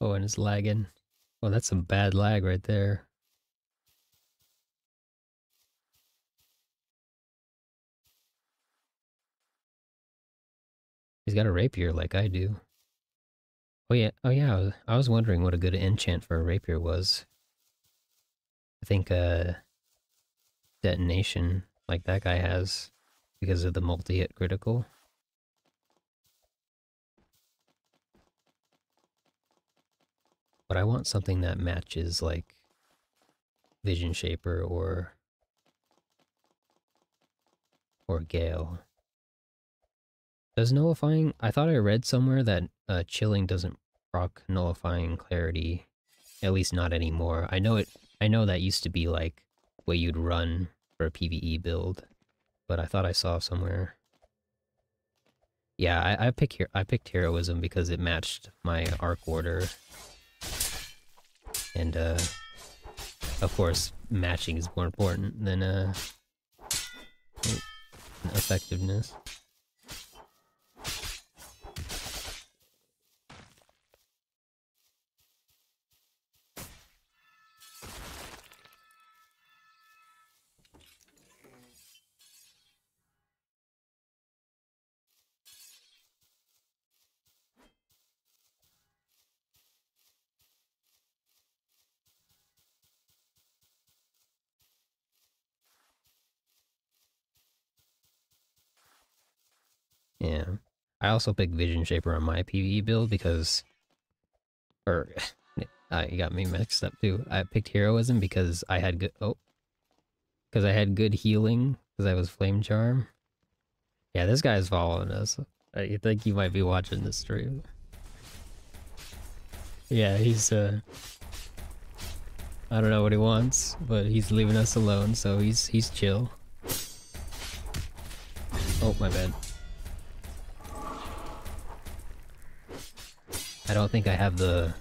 Oh, and it's lagging. Oh, that's some bad lag right there. He's got a rapier like I do. Oh yeah, oh yeah, I was, I was wondering what a good enchant for a rapier was. I think uh detonation like that guy has because of the multi-hit critical. But I want something that matches like Visionshaper or or Gale. Does nullifying... I thought I read somewhere that uh, chilling doesn't proc nullifying clarity. At least not anymore. I know it. I know that used to be like way you'd run for a PvE build, but I thought I saw somewhere. Yeah, I, I pick here. I picked heroism because it matched my Arcwarder, and uh, of course, matching is more important than uh, effectiveness. I also picked Visionshaper on my PvE build because... Or... (laughs) Uh, you got me mixed up too. I picked Heroism because I had good... Oh. Because I had good healing, because I was Flamecharm. Yeah, this guy's following us. I think he might be watching the stream. Yeah, he's, uh... I don't know what he wants, but he's leaving us alone, so he's he's chill. Oh, my bad. I don't think I have the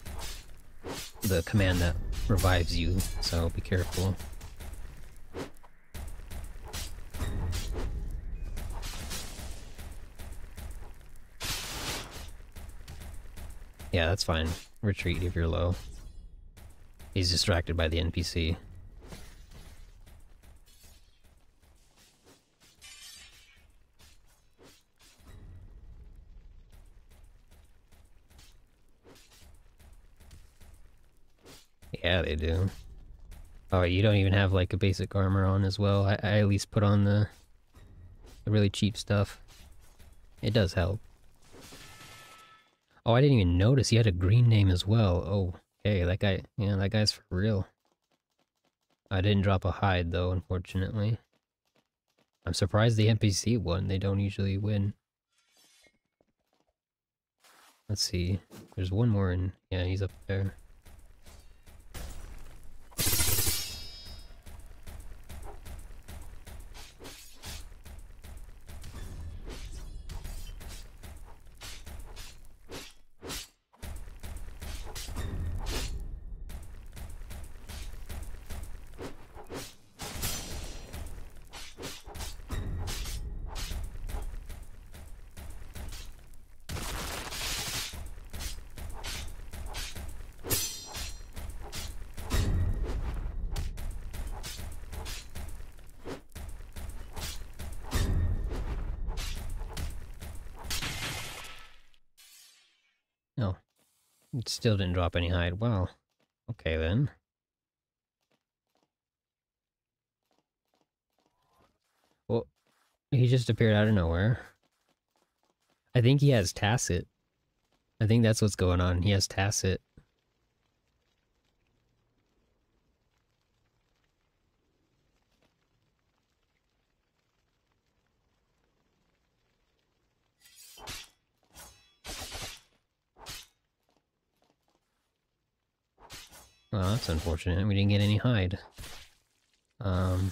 the command that revives you, so be careful. Yeah, that's fine. Retreat if you're low. He's distracted by the NPC. Yeah, they do. Oh, you don't even have like a basic armor on as well. I, I at least put on the, the really cheap stuff. It does help. Oh, I didn't even notice he had a green name as well. Oh, hey, that guy, yeah, that guy's for real. I didn't drop a hide though, unfortunately. I'm surprised the NPC won. They don't usually win. Let's see. There's one more in... Yeah, he's up there. Still didn't drop any hide. Well, okay then. Well, he just appeared out of nowhere. I think he has Tacit. I think that's what's going on. He has Tacit. Well, that's unfortunate. We didn't get any hide. Um,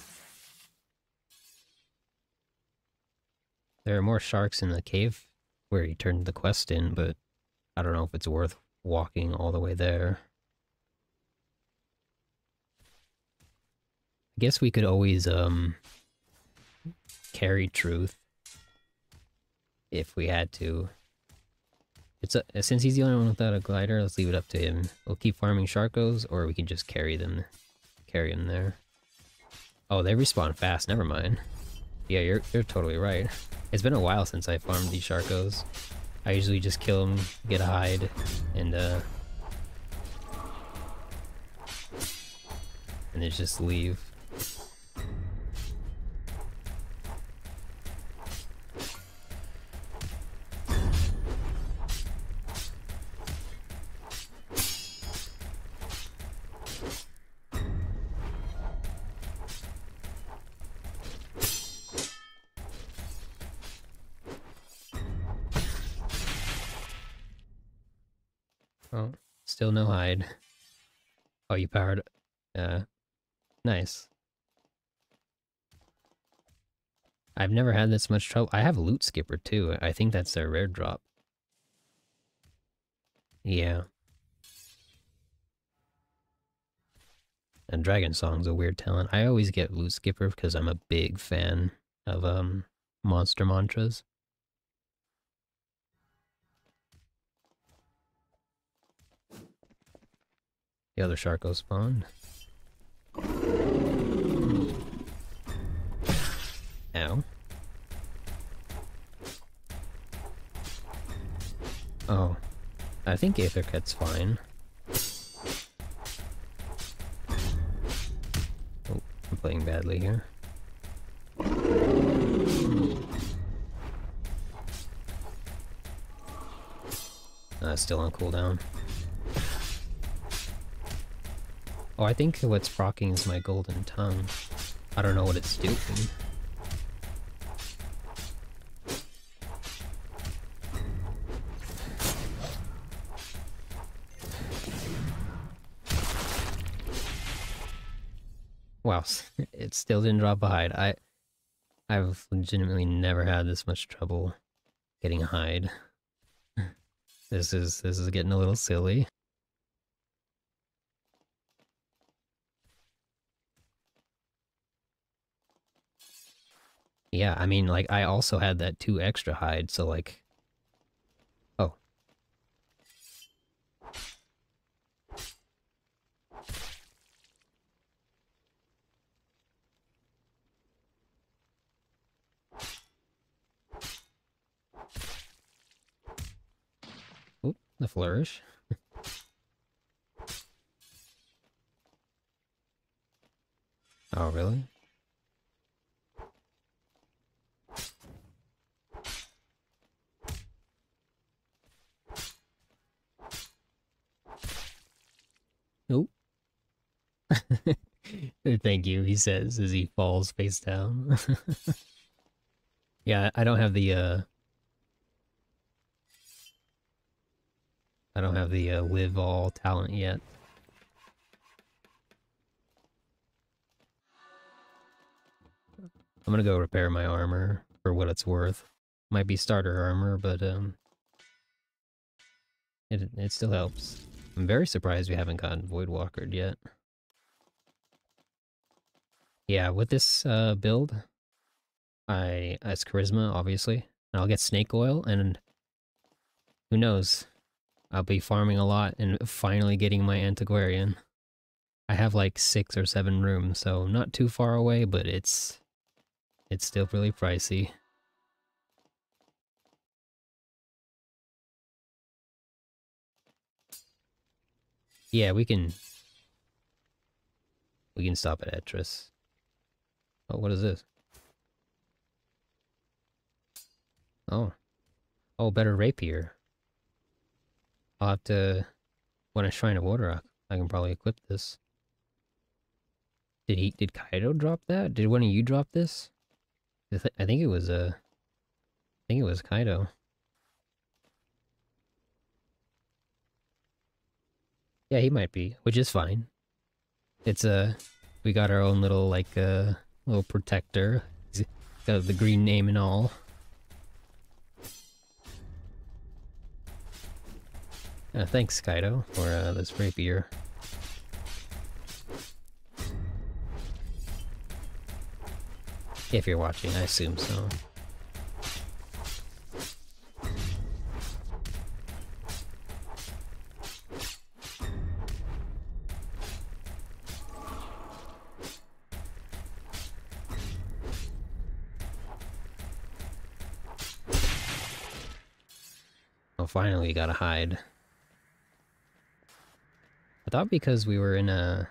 there are more sharks in the cave where he turned the quest in, but I don't know if it's worth walking all the way there. I guess we could always, um, carry truth if we had to. It's a, since he's the only one without a glider, let's leave it up to him. We'll keep farming Sharkos, or we can just carry them, carry them there. Oh, they respawn fast. Never mind. Yeah, you're you're totally right. It's been a while since I farmed these Sharkos. I usually just kill them, get a hide, and uh. and then just leave. Oh, you powered. Uh, nice. I've never had this much trouble. I have Loot Skipper too. I think that's their rare drop. Yeah. And Dragon Song's a weird talent. I always get Loot Skipper because I'm a big fan of um monster mantras. The other shark Sharko spawned. Ow. Oh. I think Aethercat's fine. Oh, I'm playing badly here. Uh, still on cooldown. Oh, I think what's procking is my golden tongue. I don't know what it's doing. Wow, (laughs) it still didn't drop a hide. I, I've legitimately never had this much trouble getting a hide. (laughs) This is this is getting a little silly. Yeah, I mean, like, I also had that two extra hide, so, like... Oh. Oop, the flourish. (laughs) oh, really? (laughs) Thank you, he says as he falls face down. (laughs) yeah, I don't have the, uh... I don't have the uh, live all talent yet. I'm gonna go repair my armor for what it's worth. Might be starter armor, but um, it it still helps. I'm very surprised we haven't gotten Voidwalkered yet. Yeah, with this uh, build, I as charisma obviously, and I'll get snake oil, and who knows, I'll be farming a lot and finally getting my antiquarian. I have like six or seven rooms, so not too far away, but it's it's still really pricey. Yeah, we can... We can stop at Etris. Oh, what is this? Oh. Oh, better rapier. I'll have to... When I Shrine of Water, Rock, I can probably equip this. Did he... Did Kaido drop that? Did one of you drop this? I, th I think it was, uh... I think it was Kaido. Yeah, he might be, which is fine. It's uh, we got our own little like uh little protector. He's got the green name and all. Uh, thanks, Kaido, for uh, this rapier. If you're watching, I assume so. Finally got a hide. I thought because we were in a...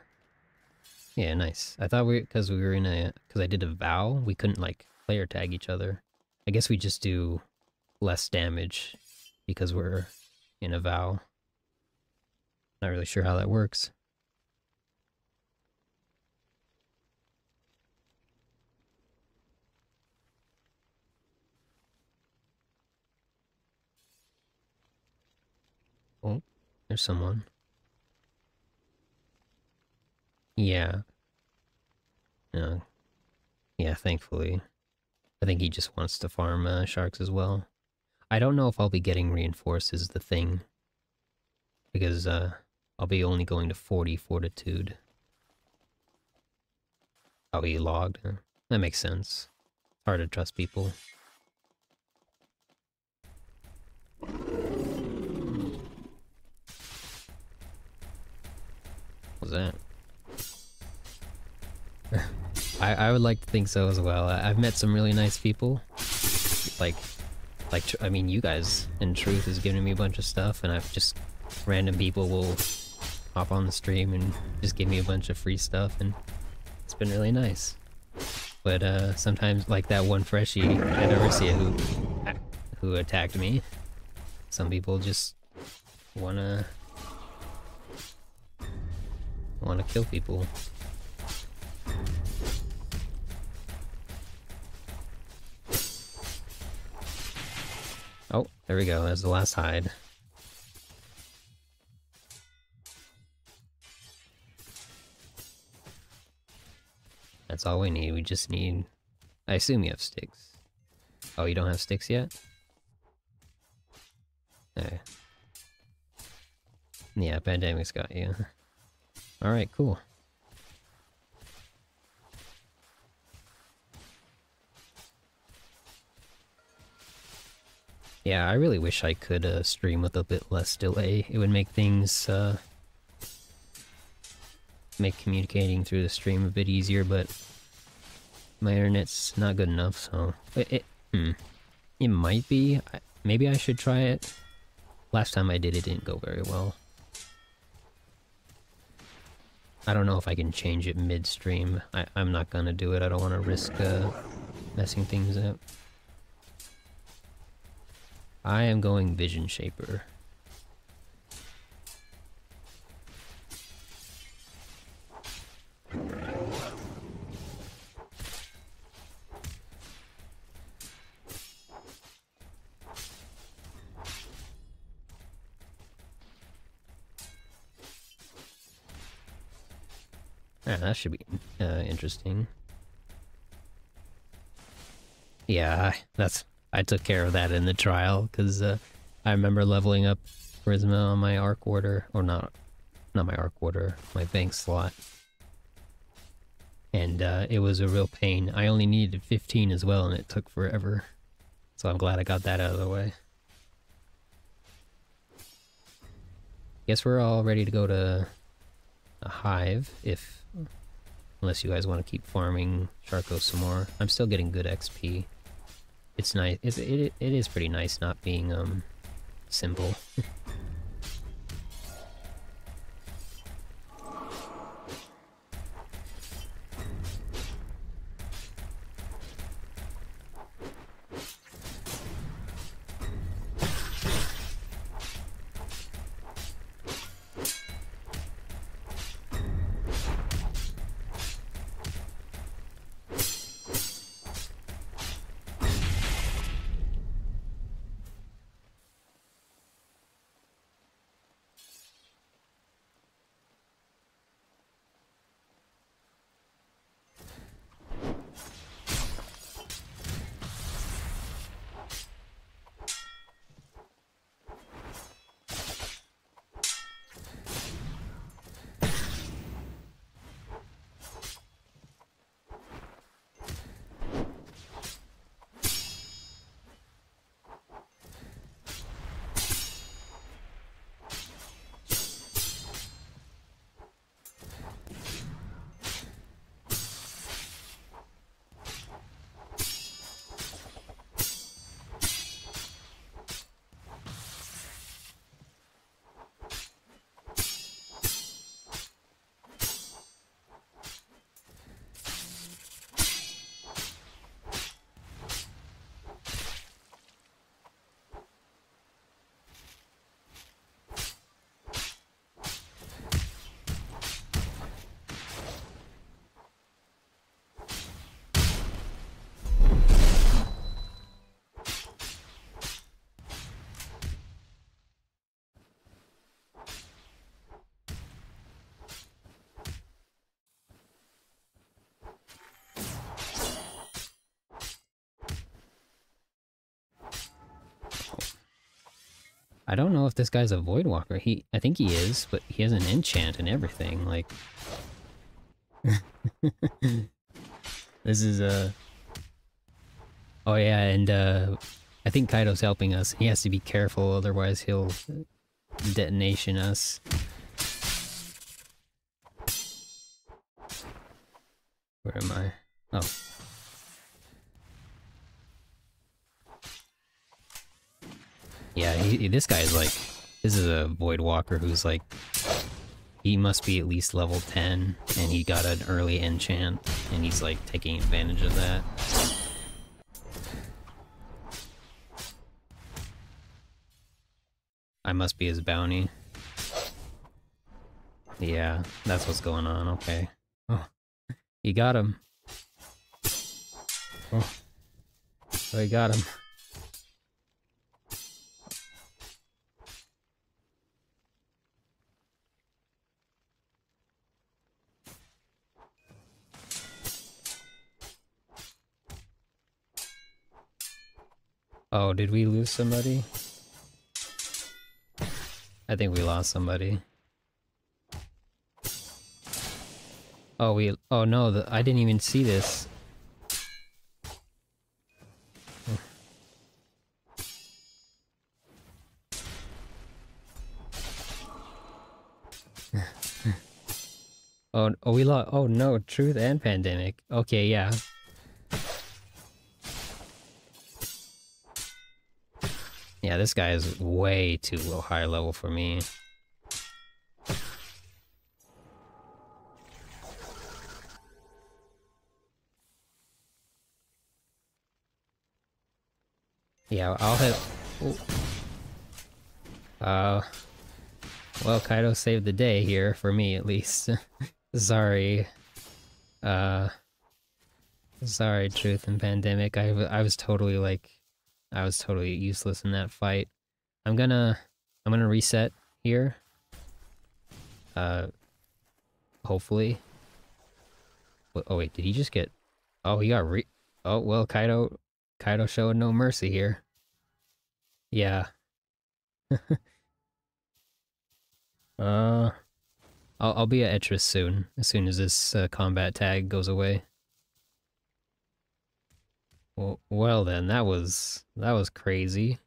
Yeah, nice. I thought we, because we were in a, because I did a vow, we couldn't like player tag each other. I guess we just do less damage because we're in a vow. Not really sure how that works. Oh, there's someone. Yeah. Yeah. Yeah, thankfully. I think he just wants to farm uh, sharks as well. I don't know if I'll be getting reinforced is the thing. Because uh, I'll be only going to 40 fortitude. Oh, he logged. That makes sense. Hard to trust people. What's that? I, I would like to think so as well. I, have met some really nice people. Like, like I mean, you guys in truth is giving me a bunch of stuff, and I've just random people will hop on the stream and just give me a bunch of free stuff, and it's been really nice. But uh, sometimes, like that one freshie at Erisia who who attacked me, some people just wanna wanna kill people. Oh, there we go. There's the last hide. That's all we need. We just need... I assume you have sticks. Oh, you don't have sticks yet? Okay. Yeah, Pandemic's got you. (laughs) Alright, cool. Yeah, I really wish I could uh, stream with a bit less delay. It would make things, uh, make communicating through the stream a bit easier, but my internet's not good enough, so... It, it, hmm. it might be. Maybe I should try it. Last time I did it didn't go very well. I don't know if I can change it midstream. I'm not gonna do it. I don't want to risk uh, messing things up. I am going Visionshaper. Yeah, that should be uh, interesting. Yeah, that's I took care of that in the trial because uh, I remember leveling up Charisma on my Arcwarder, or not, not my Arcwarder, my Bank slot. And uh, it was a real pain. I only needed 15 as well, and it took forever. So I'm glad I got that out of the way. Guess we're all ready to go to a hive, if... Unless you guys want to keep farming Sharko some more. I'm still getting good XP it's nice. It's, it, it is pretty nice not being um simple. (laughs) I don't know if this guy's a Void Walker. He, I think he is, but he has an enchant and everything. Like, (laughs) this is a. Oh yeah, and uh, I think Kaido's helping us. He has to be careful, otherwise he'll detonation us. Where am I? Oh. Yeah, he, this guy is like, this is a Void Walker who's like, he must be at least level 10, and he got an early enchant, and he's like taking advantage of that. I must be his bounty. Yeah, that's what's going on, okay. Oh, he got him. Oh, he got him. Oh, did we lose somebody? I think we lost somebody. Oh, we- oh no, the, I didn't even see this. (laughs) oh, oh, we lost- oh no, Truth and Pandemic. Okay, yeah. Yeah, this guy is way too low high level for me. Yeah, I'll hit... Ooh. Uh... Well, Kaido saved the day here, for me at least. (laughs) sorry. Uh... Sorry, Truth and Pandemic. I, I was totally, like, I was totally useless in that fight. I'm gonna I'm gonna reset here. Uh hopefully. Oh wait, did he just get Oh, he got re Oh, well, Kaido Kaido showed no mercy here. Yeah. (laughs) uh I'll I'll be at Etris soon, as soon as this uh, combat tag goes away. Well, then, that was that was crazy.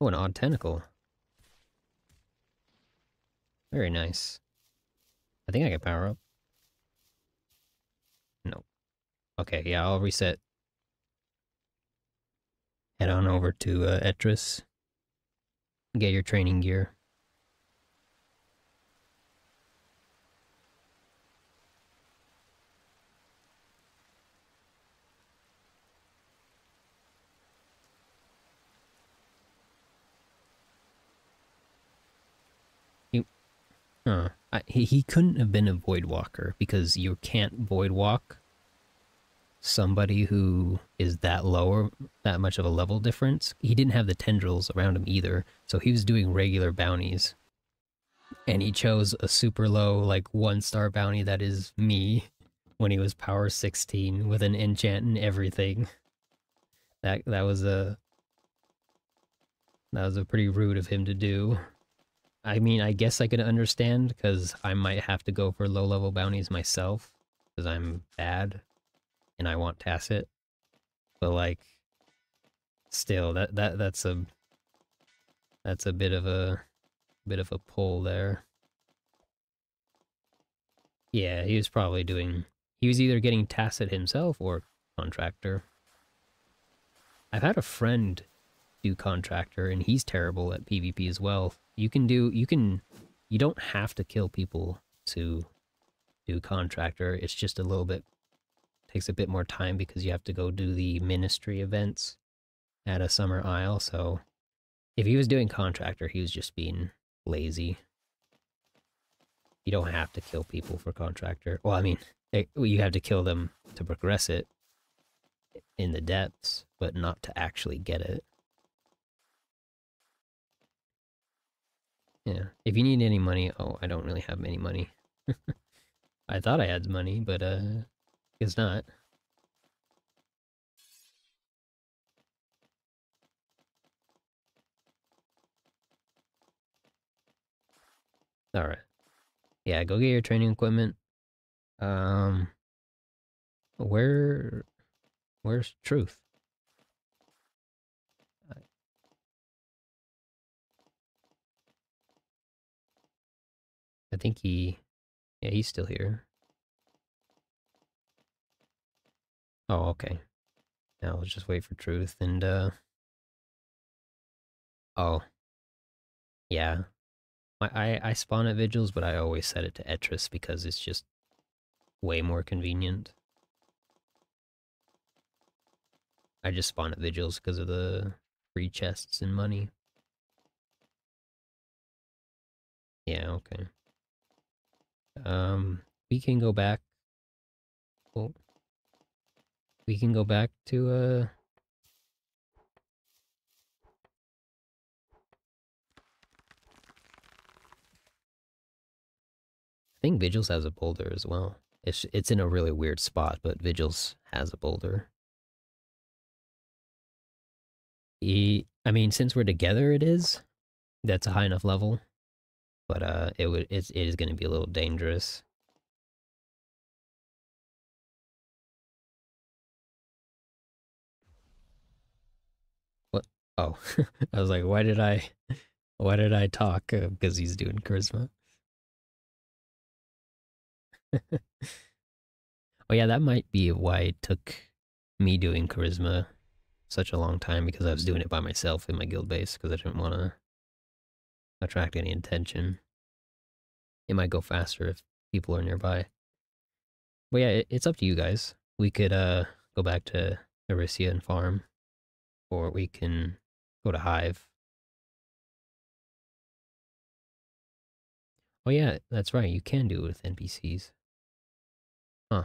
Oh, an odd tentacle. Very nice. I think I can power up. No. Okay, yeah, I'll reset. Head on over to uh, Etris. Get your training gear. Huh. I, he, couldn't have been a Void Walker because you can't Void Walk somebody who is that lower, that much of a level difference. He didn't have the tendrils around him either, so he was doing regular bounties. And he chose a super low, like one star bounty that is me when he was power 16 with an enchant and everything. That that was a that was a pretty rude of him to do. I mean, I guess I could understand because I might have to go for low level bounties myself because I'm bad and I want tacit. But like, still, that that that's a that's a bit of a bit of a pull there. Yeah, he was probably doing. He was either getting tacit himself or contractor. I've had a friend do contractor, and he's terrible at PvP as well. You can do, you can, you don't have to kill people to do contractor. It's just a little bit, takes a bit more time because you have to go do the ministry events at a summer isle. So if he was doing contractor, he was just being lazy. You don't have to kill people for contractor. Well, I mean, eh, it, you have to kill them to progress it in the depths, but not to actually get it. Yeah. If you need any money, oh, I don't really have any money. (laughs) I thought I had money, but uh, it's not. All right. Yeah, go get your training equipment. Um, where, where's Truth? I think he... Yeah, he's still here. Oh, okay. Now let's just wait for truth and, uh... Oh. Yeah. I, I, I spawn at Vigils, but I always set it to Etris because it's just way more convenient. I just spawn at Vigils because of the free chests and money. Yeah, okay. Um, we can go back. Well, we can go back to, uh... I think Vigils has a boulder as well. It's it's in a really weird spot, but Vigils has a boulder. He, I mean, since we're together, it is. That's a high enough level but uh, it would it's, it is going to be a little dangerous. What? Oh, (laughs) I was like, why did I, why did I talk? Because uh, he's doing charisma. (laughs) oh yeah, that might be why it took me doing charisma such a long time because I was doing it by myself in my guild base because I didn't want to attract any attention. It might go faster if people are nearby. But yeah, it, it's up to you guys. We could uh go back to Erisia and farm, or we can go to Hive. Oh yeah, that's right. You can do it with NPCs. Huh.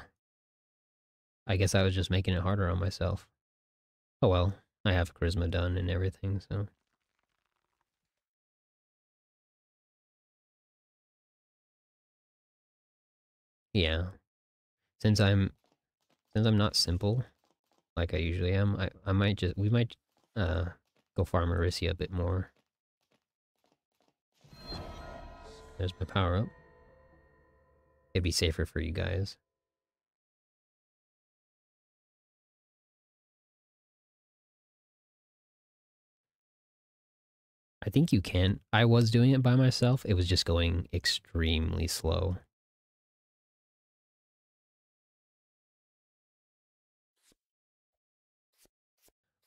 I guess I was just making it harder on myself. Oh well, I have charisma done and everything, so. Yeah. Since I'm since I'm not simple like I usually am, I, I might just we might uh go farm Erisia a bit more. There's my power up. It'd be safer for you guys. I think you can. I was doing it by myself. It was just going extremely slow.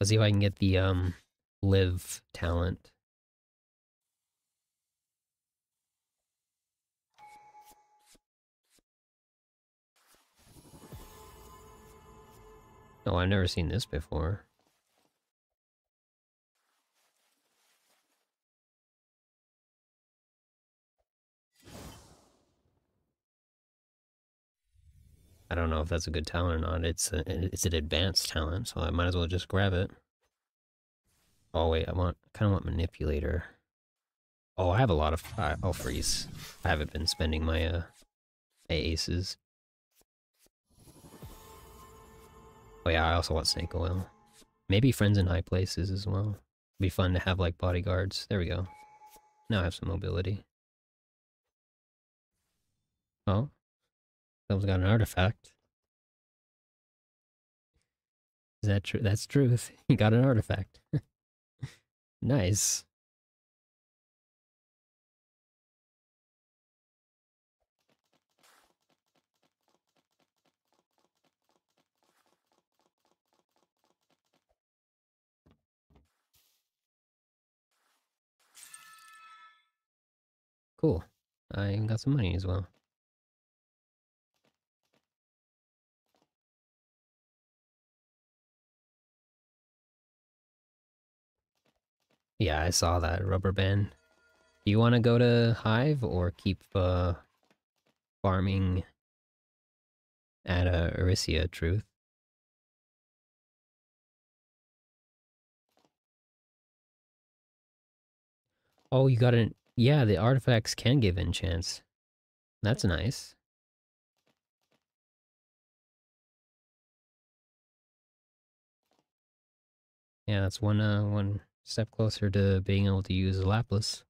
Let's see if I can get the um live talent. Oh, I've never seen this before. I don't know if that's a good talent or not. It's a, it's an advanced talent, so I might as well just grab it. Oh wait, I want kind of want manipulator. Oh, I have a lot of. Uh, I'll freeze. I haven't been spending my uh aces. Oh yeah, I also want snake oil. Maybe friends in high places as well. Be fun to have like bodyguards. There we go. Now I have some mobility. Oh, Someone's got an artifact. Is that true? That's truth. (laughs) He got an artifact. (laughs) nice. Cool. I got some money as well. Yeah, I saw that rubber band. Do you want to go to Hive or keep uh, farming at uh, Erisia, Truth? Oh, you got an... Yeah, the artifacts can give enchants. That's nice. Yeah, that's one, uh, one step closer to being able to use Laplace.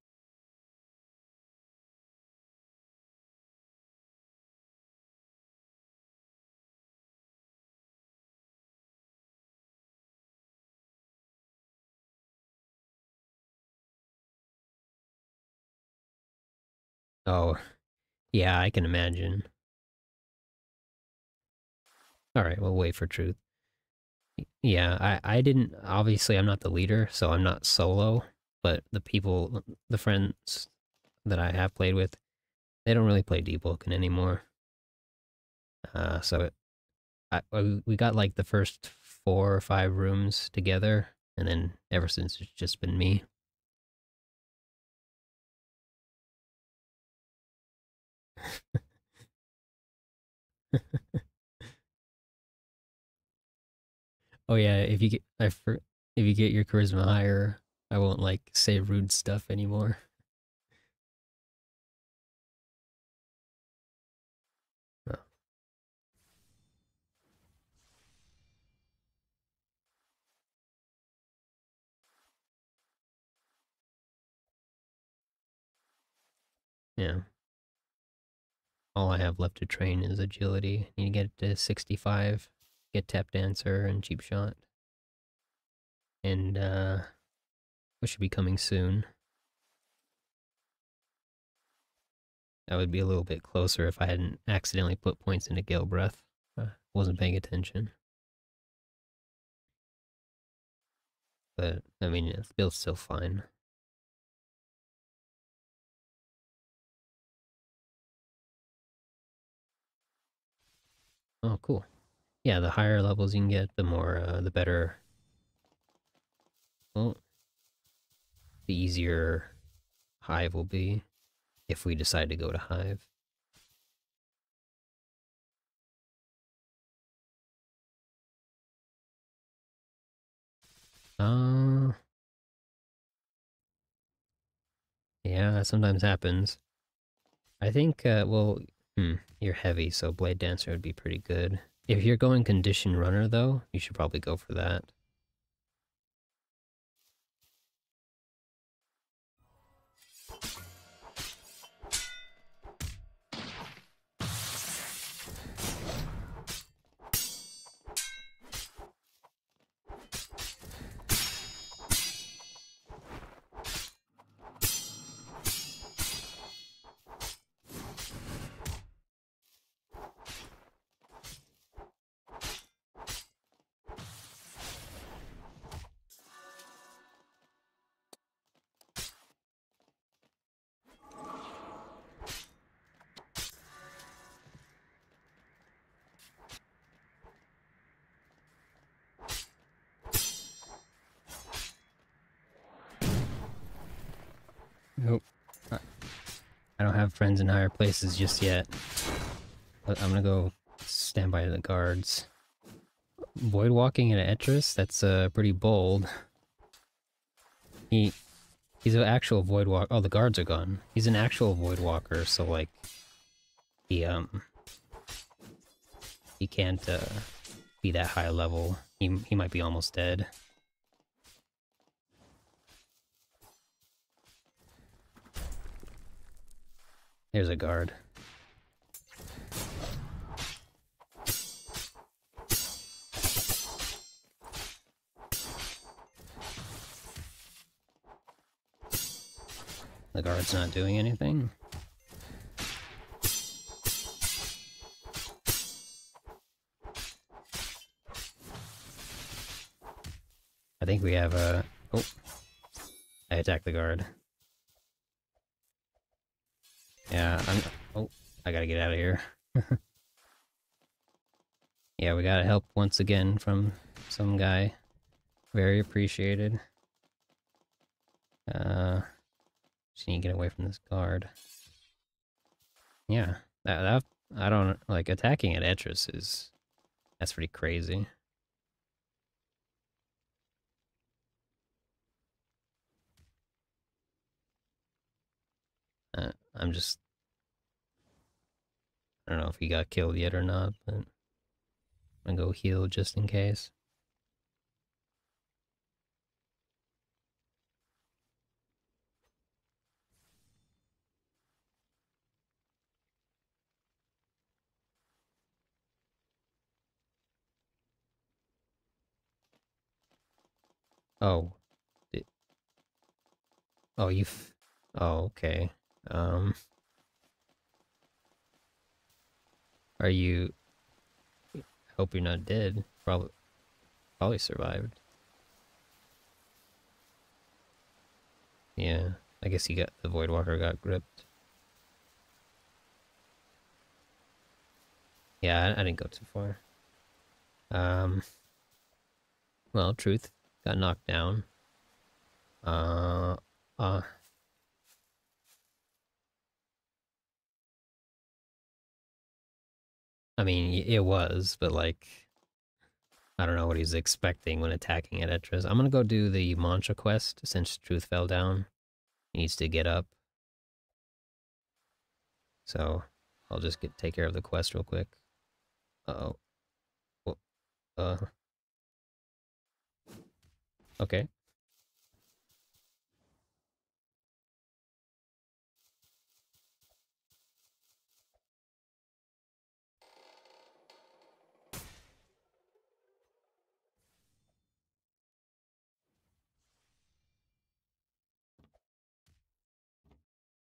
Oh, yeah, I can imagine. Alright, we'll wait for truth. Yeah, I, I didn't, obviously I'm not the leader, so I'm not solo, but the people, the friends that I have played with, they don't really play Deep anymore. Uh, so it, I, we got like the first four or five rooms together, and then ever since it's just been me. (laughs) oh yeah, if you get I for, if you get your charisma higher, I won't like say rude stuff anymore. (laughs) Oh. Yeah. All I have left to train is agility. Need to get to 65, get tap dancer and cheap shot. And uh which should be coming soon. That would be a little bit closer if I hadn't accidentally put points into Gale Breath. I wasn't paying attention. But, I mean, the build's still fine. Oh, cool. Yeah, the higher levels you can get, the more, uh, the better. Well, the easier Hive will be if we decide to go to Hive. Uh, yeah, that sometimes happens. I think, uh, well, Hmm, you're heavy, so Blade Dancer would be pretty good. If you're going Condition Runner, though, you should probably go for that. Friends in higher places just yet. But I'm gonna go stand by the guards. Void walking at Etris? That's uh, pretty bold. He he's an actual void walk. Oh, the guards are gone. He's an actual void walker, so like he um he can't uh, be that high level. He he might be almost dead. There's a guard. The guard's not doing anything. I think we have a... Oh. I attacked the guard. Yeah, I'm... Oh, I gotta get out of here. (laughs) yeah, we got help once again from some guy. Very appreciated. Uh, just need to get away from this guard. Yeah, that, that I don't like attacking at Etris is that's pretty crazy. Uh, I'm just... I don't know if he got killed yet or not, but... I'm gonna go heal just in case. Oh. Oh, you... Oh, okay. Um, Are you... I hope you're not dead. Probably, probably survived. Yeah, I guess he got... The Voidwalker got gripped. Yeah, I, I didn't go too far. Um... Well, Truth got knocked down. Uh... Uh... I mean, it was, but like, I don't know what he's expecting when attacking at Etris. I'm gonna go do the mantra quest since Truth fell down. He needs to get up. So, I'll just get take care of the quest real quick. Uh oh. Uh. Okay.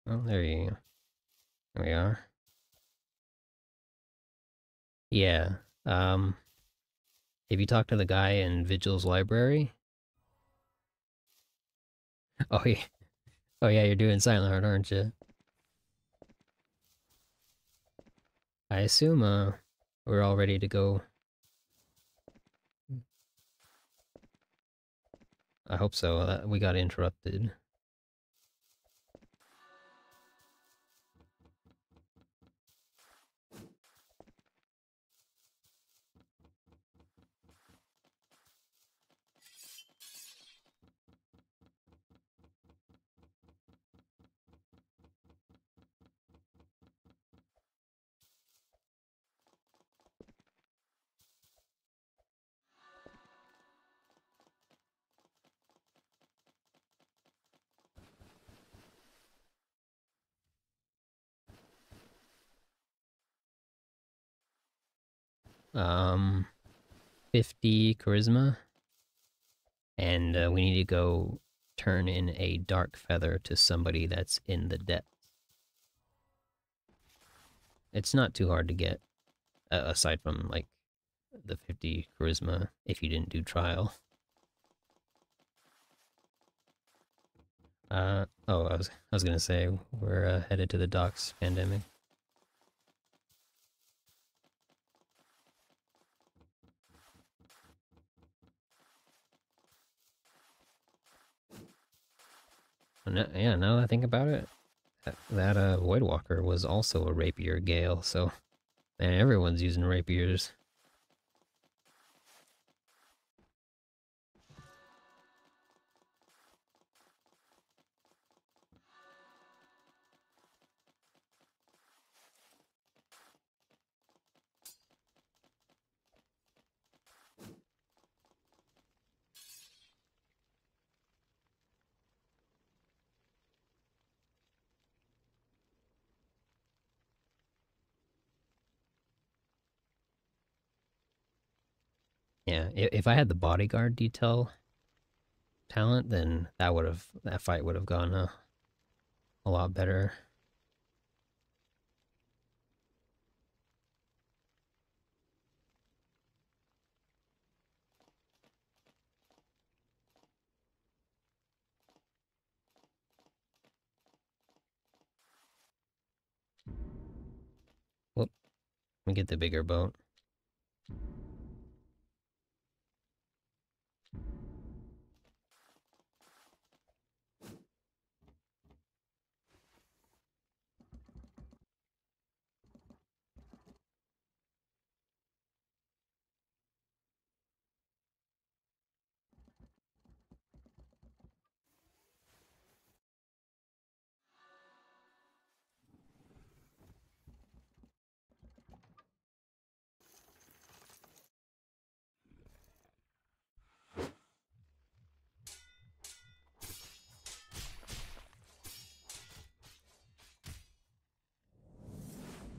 Oh, there you go. There we are. Yeah. Um, have you talked to the guy in Vigil's library? Oh, yeah. Oh, yeah, you're doing Silent Heart, aren't you? I assume, uh, we're all ready to go. I hope so. Uh, we got interrupted. Um, 50 charisma. And uh, we need to go turn in a dark feather to somebody that's in the depths. It's not too hard to get, uh, aside from like the 50 charisma if you didn't do trial. Uh, oh, I was, I was gonna say, we're uh, headed to the docks pandemic. Yeah, now that I think about it, that, that uh, Voidwalker was also a rapier gale, so man, everyone's using rapiers. Yeah, if I had the bodyguard detail talent, then that would have that fight would have gone uh, a lot better. Whoop. Let me get the bigger boat.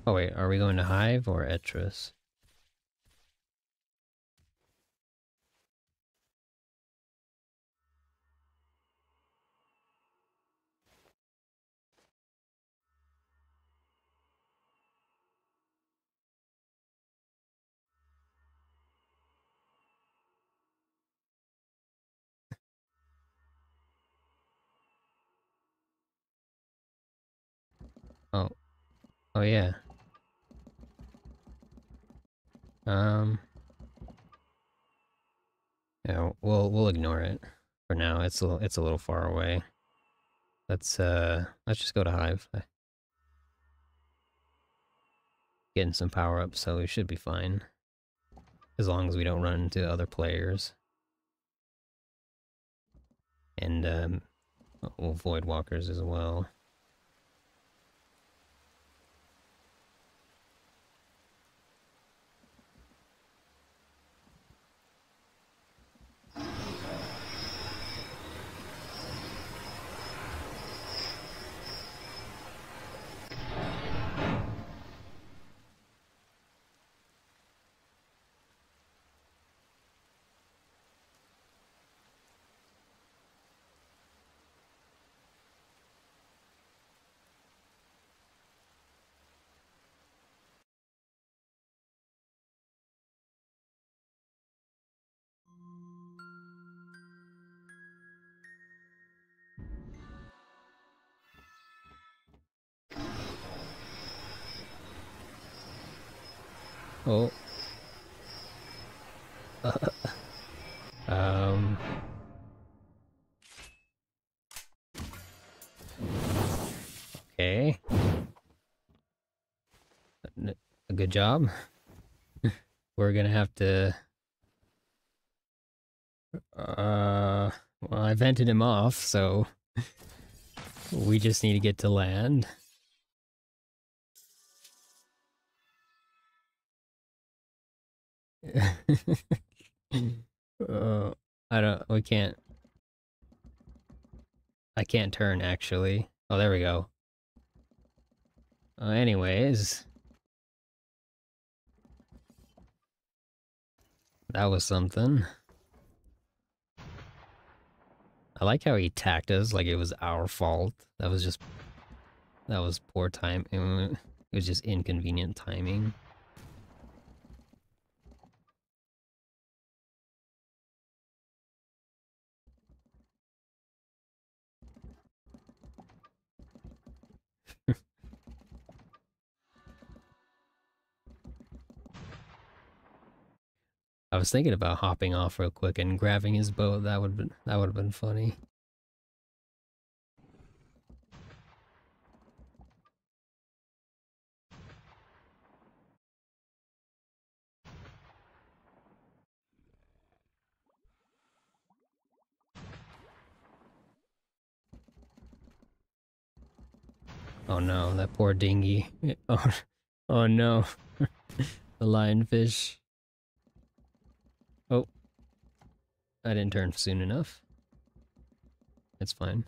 Oh wait, are we going to Hive or Etris? Oh. Oh yeah. Um. Yeah, we'll we'll ignore it for now. It's a little, it's a little far away. Let's uh let's just go to Hive. Getting some power up, so we should be fine. As long as we don't run into other players. And um we'll void walkers as well. Good job. (laughs) We're gonna have to... Uh... Well, I vented him off, so... we just need to get to land. (laughs) uh, I don't. We can't. I can't turn actually. Oh, there we go. Uh, anyways. That was something. I like how he attacked us like it was our fault. That was just... That was poor time. (laughs) It was just inconvenient timing. I was thinking about hopping off real quick and grabbing his boat. That would been that would have been funny. Oh no, that poor dinghy. (laughs) Oh, oh no. (laughs) the lionfish. Oh. I didn't turn soon enough. It's fine.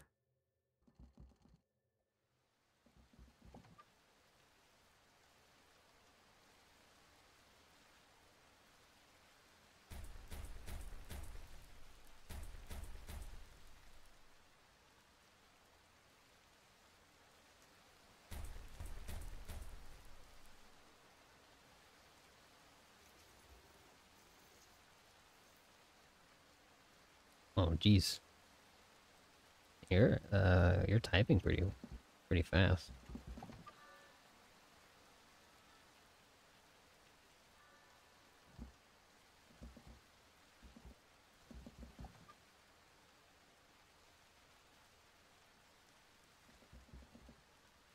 Jeez. You're, uh, you're typing pretty, pretty fast.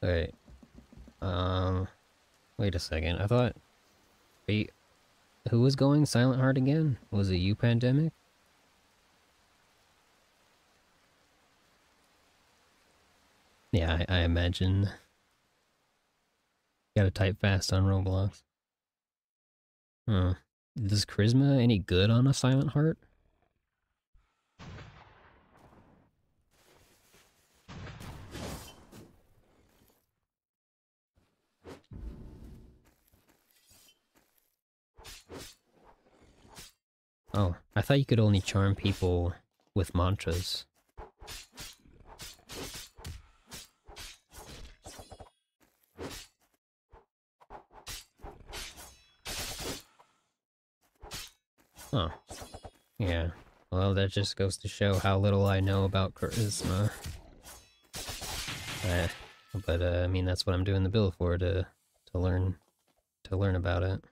Alright. Um, wait a second. I thought... Wait, who was going Silent Heart again? Was it you, Pandemic? Yeah, I, I imagine. Gotta type fast on Roblox. Huh. Does charisma any good on a silent heart? Oh, I thought you could only charm people with mantras. Oh. Yeah. Well, that just goes to show how little I know about charisma. Uh, But uh, I mean, that's what I'm doing the bill for to to learn to learn about it.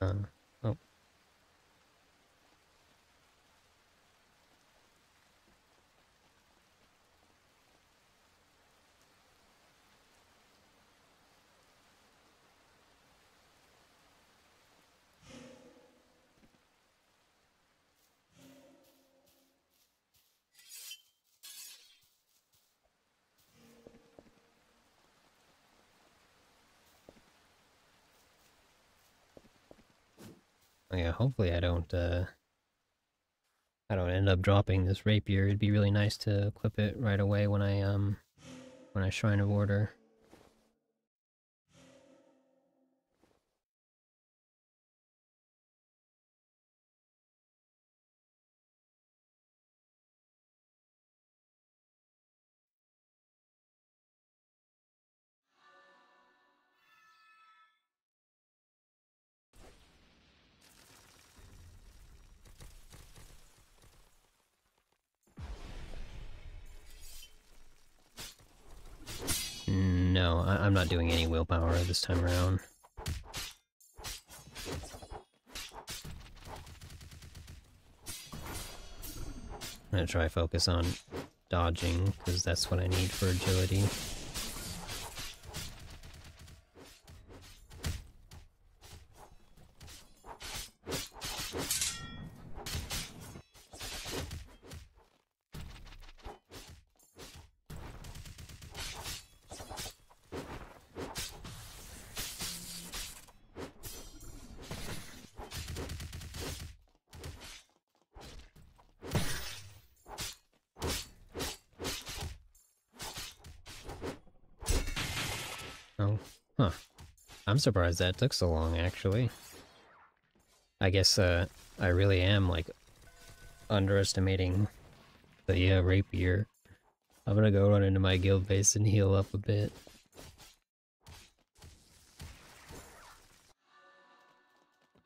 Uh, oh. Oh, yeah, hopefully I don't, uh... I don't end up dropping this rapier. It'd be really nice to equip it right away when I, um... When I Shrine of Order. This time around. I'm gonna try focus on dodging, because that's what I need for agility. Oh, huh. I'm surprised that took so long, actually. I guess, uh, I really am, like, underestimating the, yeah, rapier. I'm gonna go run into my guild base and heal up a bit.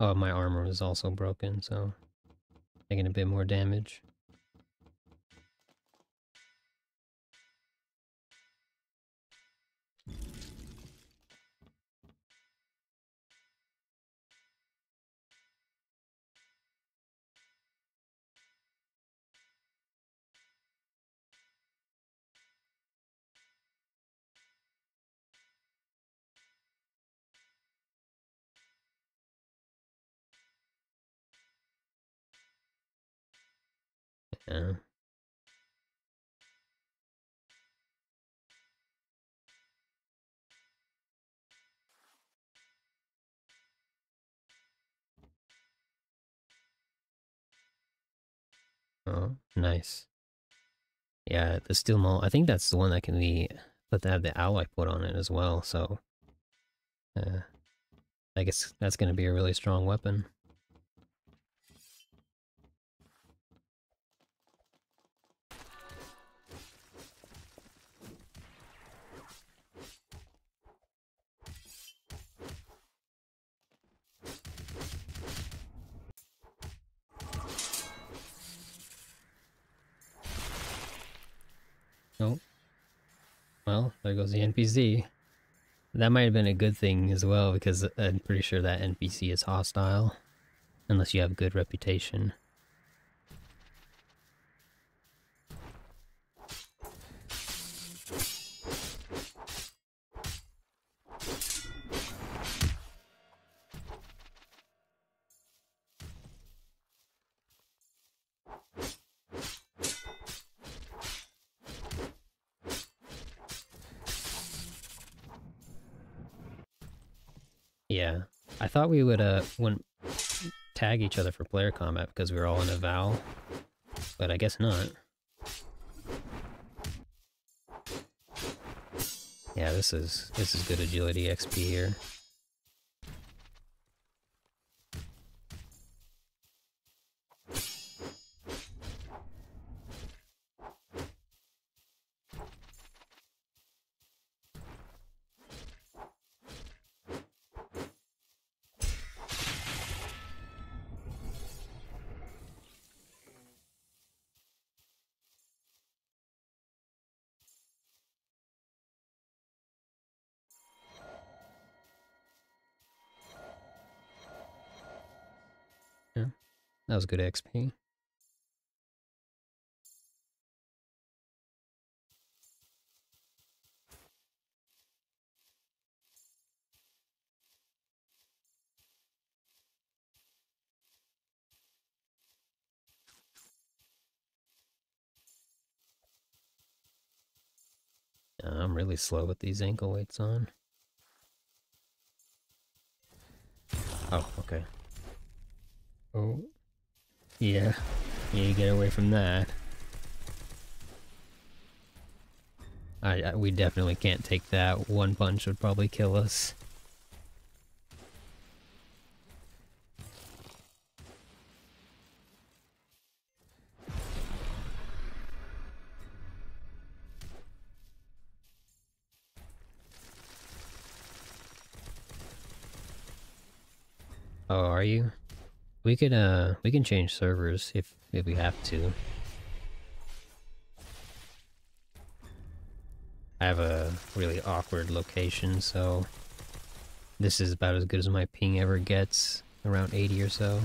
Oh, my armor was also broken, so taking a bit more damage. Yeah. Oh, nice. Yeah, the steel maul. I think that's the one that can be let that have the alloy put on it as well. So, uh, I guess that's going to be a really strong weapon. Well, there goes the NPC. That might have been a good thing as well, because I'm pretty sure that NPC is hostile. Unless you have good reputation. Thought we would, uh, wouldn't tag each other for player combat because we were all in a vow. But I guess not. Yeah, this is, this is good agility XP here. That was good XP. I'm really slow with these ankle weights on. Oh, okay. Oh. Yeah. You get away from that. I, I, we definitely can't take that. One punch would probably kill us. Oh, are you? We could, uh, we can change servers if, if we have to. I have a really awkward location, so this is about as good as my ping ever gets, around 80 or so.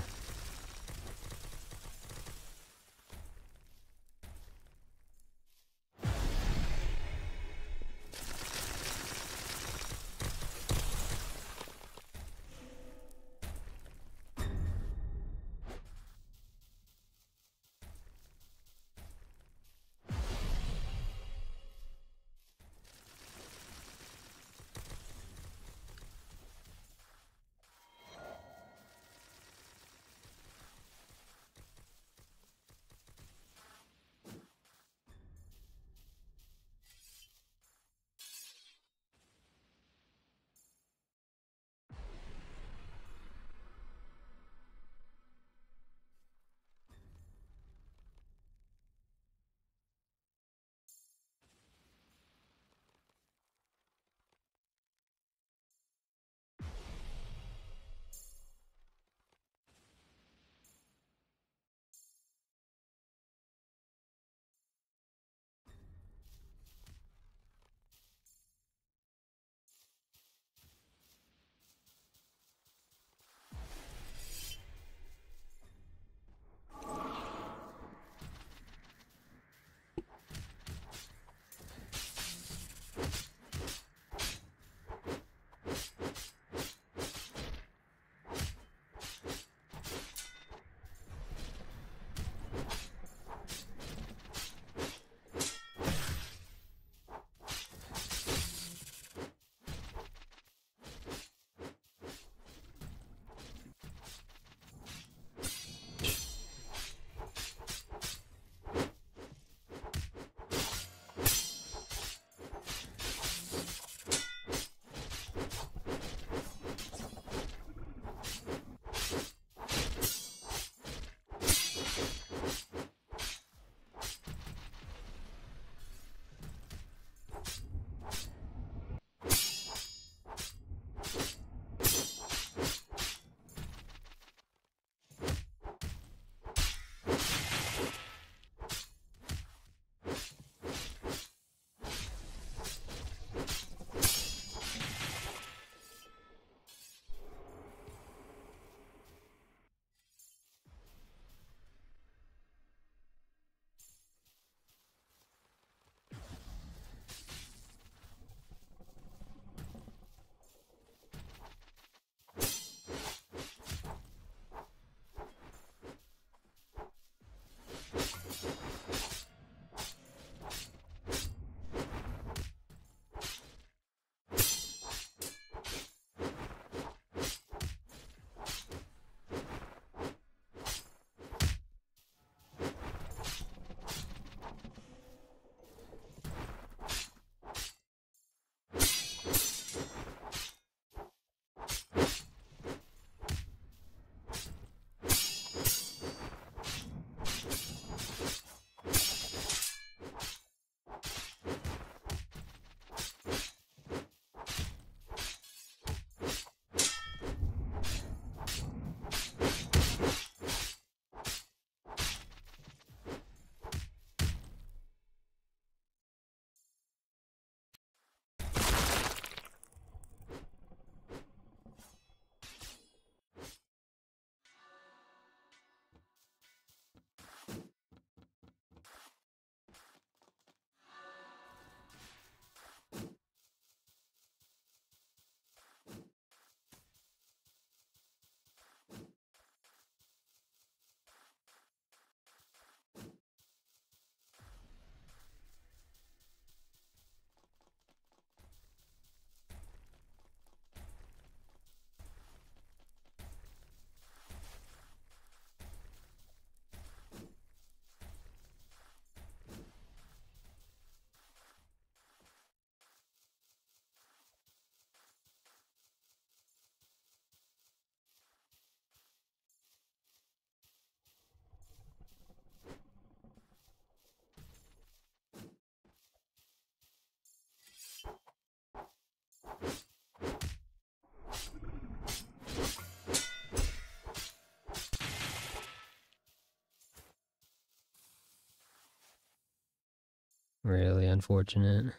Unfortunate.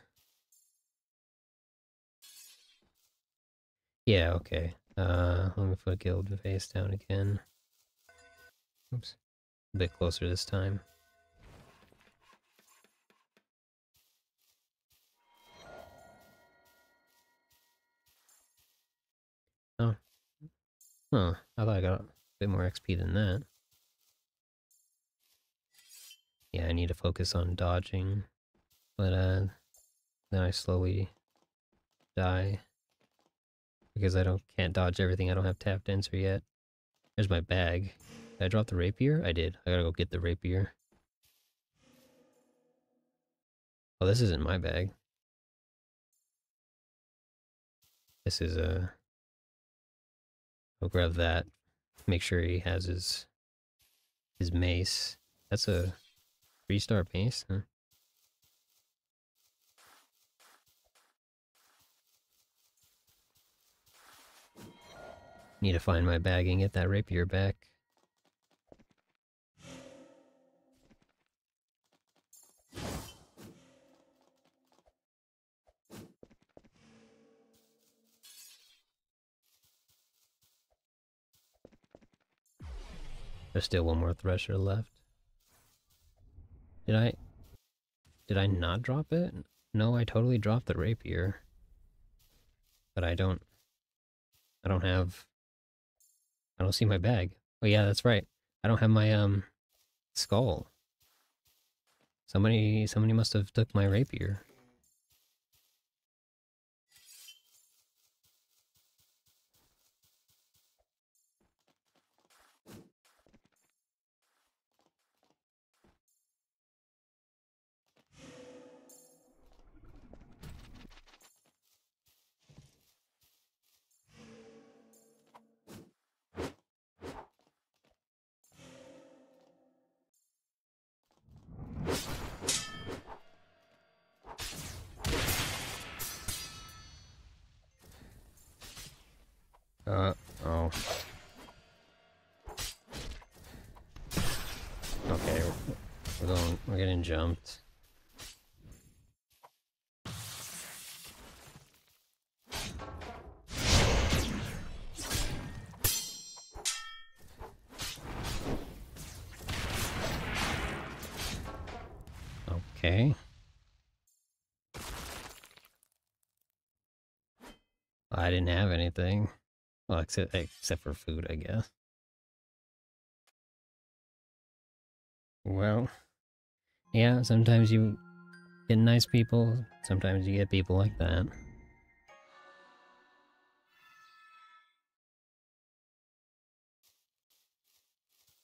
Yeah, okay. Uh, let me put guild face down again. Oops. A bit closer this time. Oh. Huh. I thought I got a bit more XP than that. Yeah, I need to focus on dodging. But, uh, then I slowly die. Because I don't can't dodge everything. I don't have tap dancer yet. There's my bag. Did I drop the rapier? I did. I gotta go get the rapier. Oh, this isn't my bag. This is a... Uh, I'll grab that. Make sure he has his his mace. That's a three star mace, huh? Need to find my bag and get that rapier back. There's still one more thresher left. Did I... Did I not drop it? No, I totally dropped the rapier. But I don't... I don't have... I don't see my bag. Oh yeah, that's right. I don't have my, um... Skull. Somebody... Somebody must have took my rapier. Didn't have anything. Well, except except for food, I guess. Well, yeah, sometimes you get nice people, sometimes you get people like that.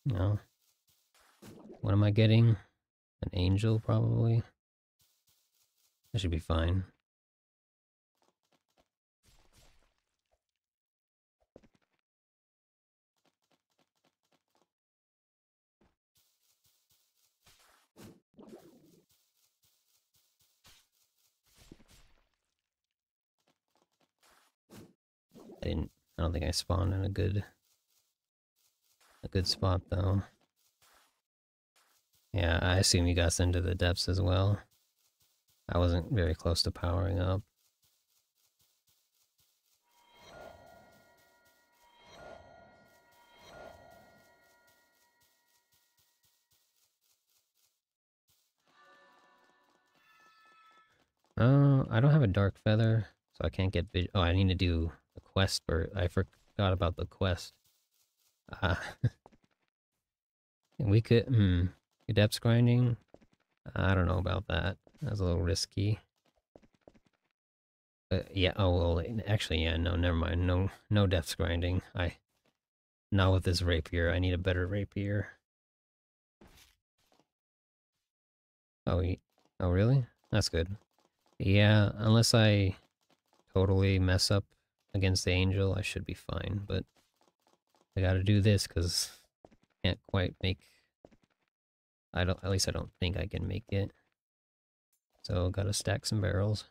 No. What am I getting? An angel, probably? That should be fine. Didn't I don't think I spawned in a good a good spot though. Yeah, I assume you got into the depths as well. I wasn't very close to powering up. Oh, uh, I don't have a dark feather, so I can't get Oh, I need to do quest for I forgot about the quest. Uh, (laughs) we could hmm depths grinding. I don't know about that. That's a little risky. But yeah, oh well actually yeah, no, never mind. No no depths grinding. I not with this rapier. I need a better rapier. Oh, oh really? That's good. Yeah, unless I totally mess up against the angel, I should be fine, but I gotta do this because I can't quite make I don't at least I don't think I can make it. So gotta stack some barrels.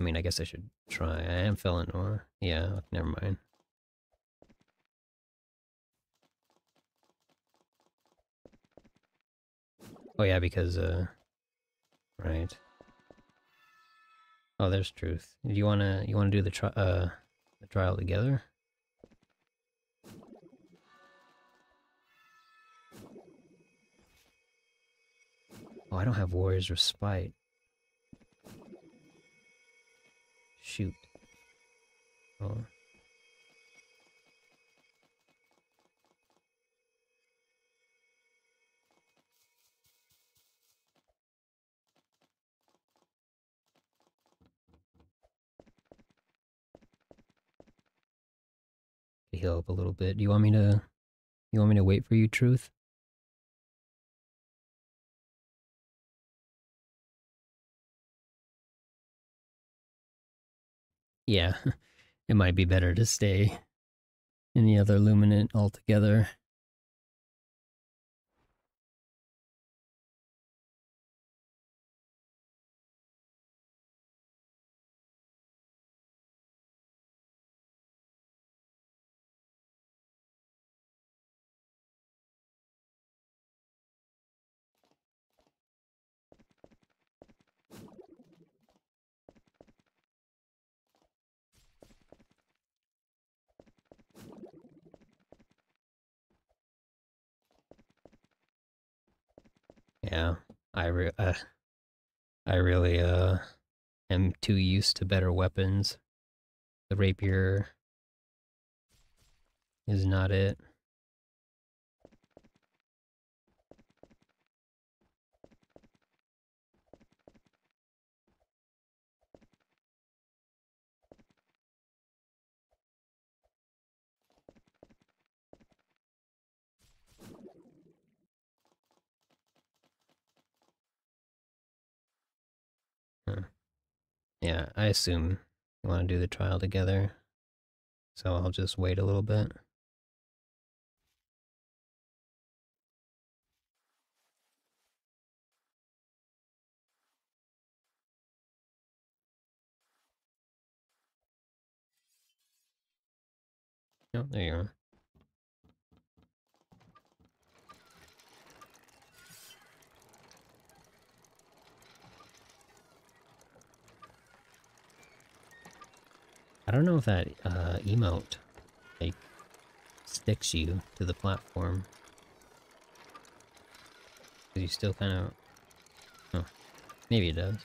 I mean I guess I should try. I am Felinor. Yeah, never mind. Oh yeah, because uh right. Oh, there's truth. Do you wanna you wanna do the tri uh the trial together? Oh, I don't have Warrior's Respite. Shoot. Oh. Heal up a little bit. Do you want me to you want me to wait for you, Truth? Yeah, (laughs) it might be better to stay in the other luminant altogether. Yeah, I re uh, I really uh am too used to better weapons. The rapier is not it. Yeah, I assume you want to do the trial together. So I'll just wait a little bit. Oh, there you are. I don't know if that uh, emote like sticks you to the platform. Cause you still kind of. Oh, maybe it does.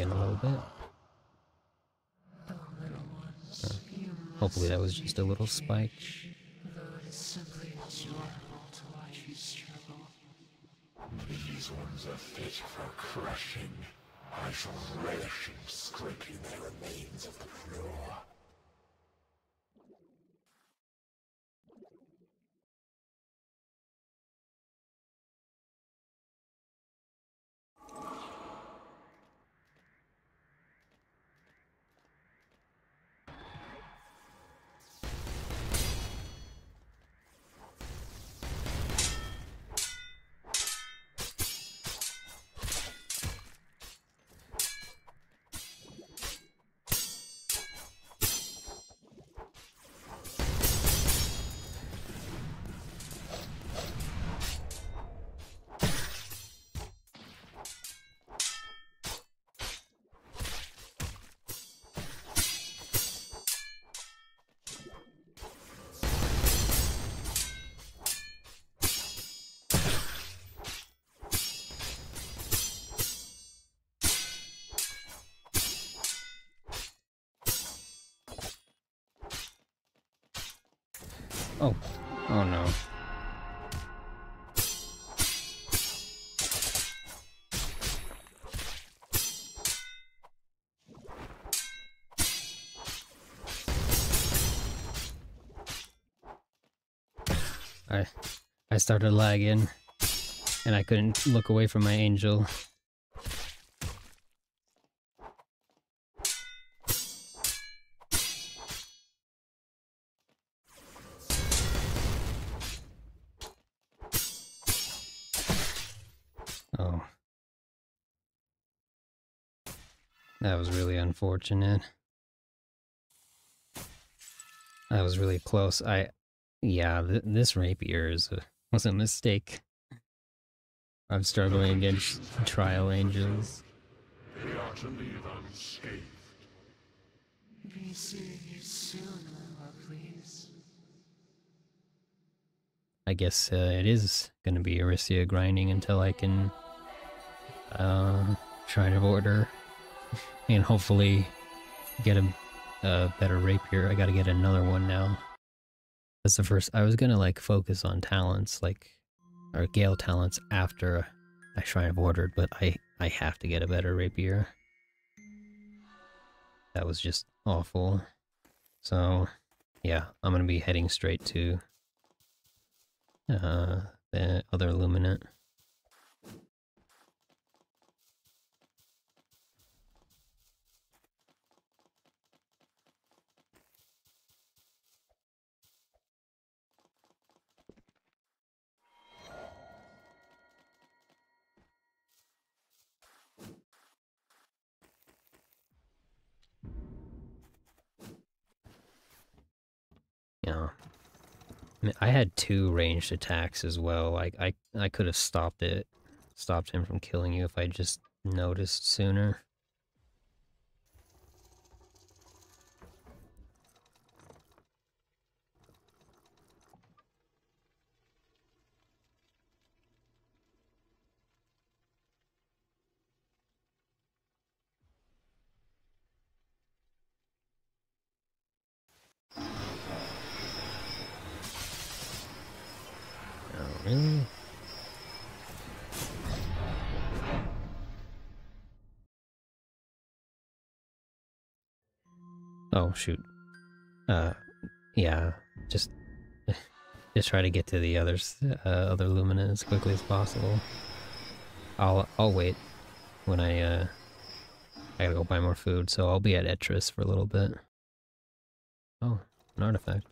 I'm a little bit. Uh, hopefully that was just a little spike. These ones are fit for crushing. I shall relish in scraping the remains of the floor. I I started lagging and I couldn't look away from my angel. Oh. That was really unfortunate. I was really close. I yeah, th this rapier is a, was a mistake. I'm struggling against trial angels. They are to leave unscathed. Be seeing you soon, lovelies. I guess uh, it is going to be Erisia grinding until I can uh, Shrine of Order (laughs) and hopefully get a, a better rapier. I got to get another one now. That's the first. I was to like focus on talents, like or Gale talents after I Shrine of Ordered, but I I have to get a better rapier. That was just awful. So, yeah, I'm gonna be heading straight to uh, the other Luminant. Yeah. I, mean, I had two ranged attacks as well. Like I I could have stopped it, stopped him from killing you if I just noticed sooner. Oh, really? Oh, shoot. Uh, yeah, just, (laughs) just try to get to the others, uh, other Lumina as quickly as possible. I'll, I'll wait when I, uh, I gotta go buy more food, so I'll be at Etris for a little bit. Oh, an artifact.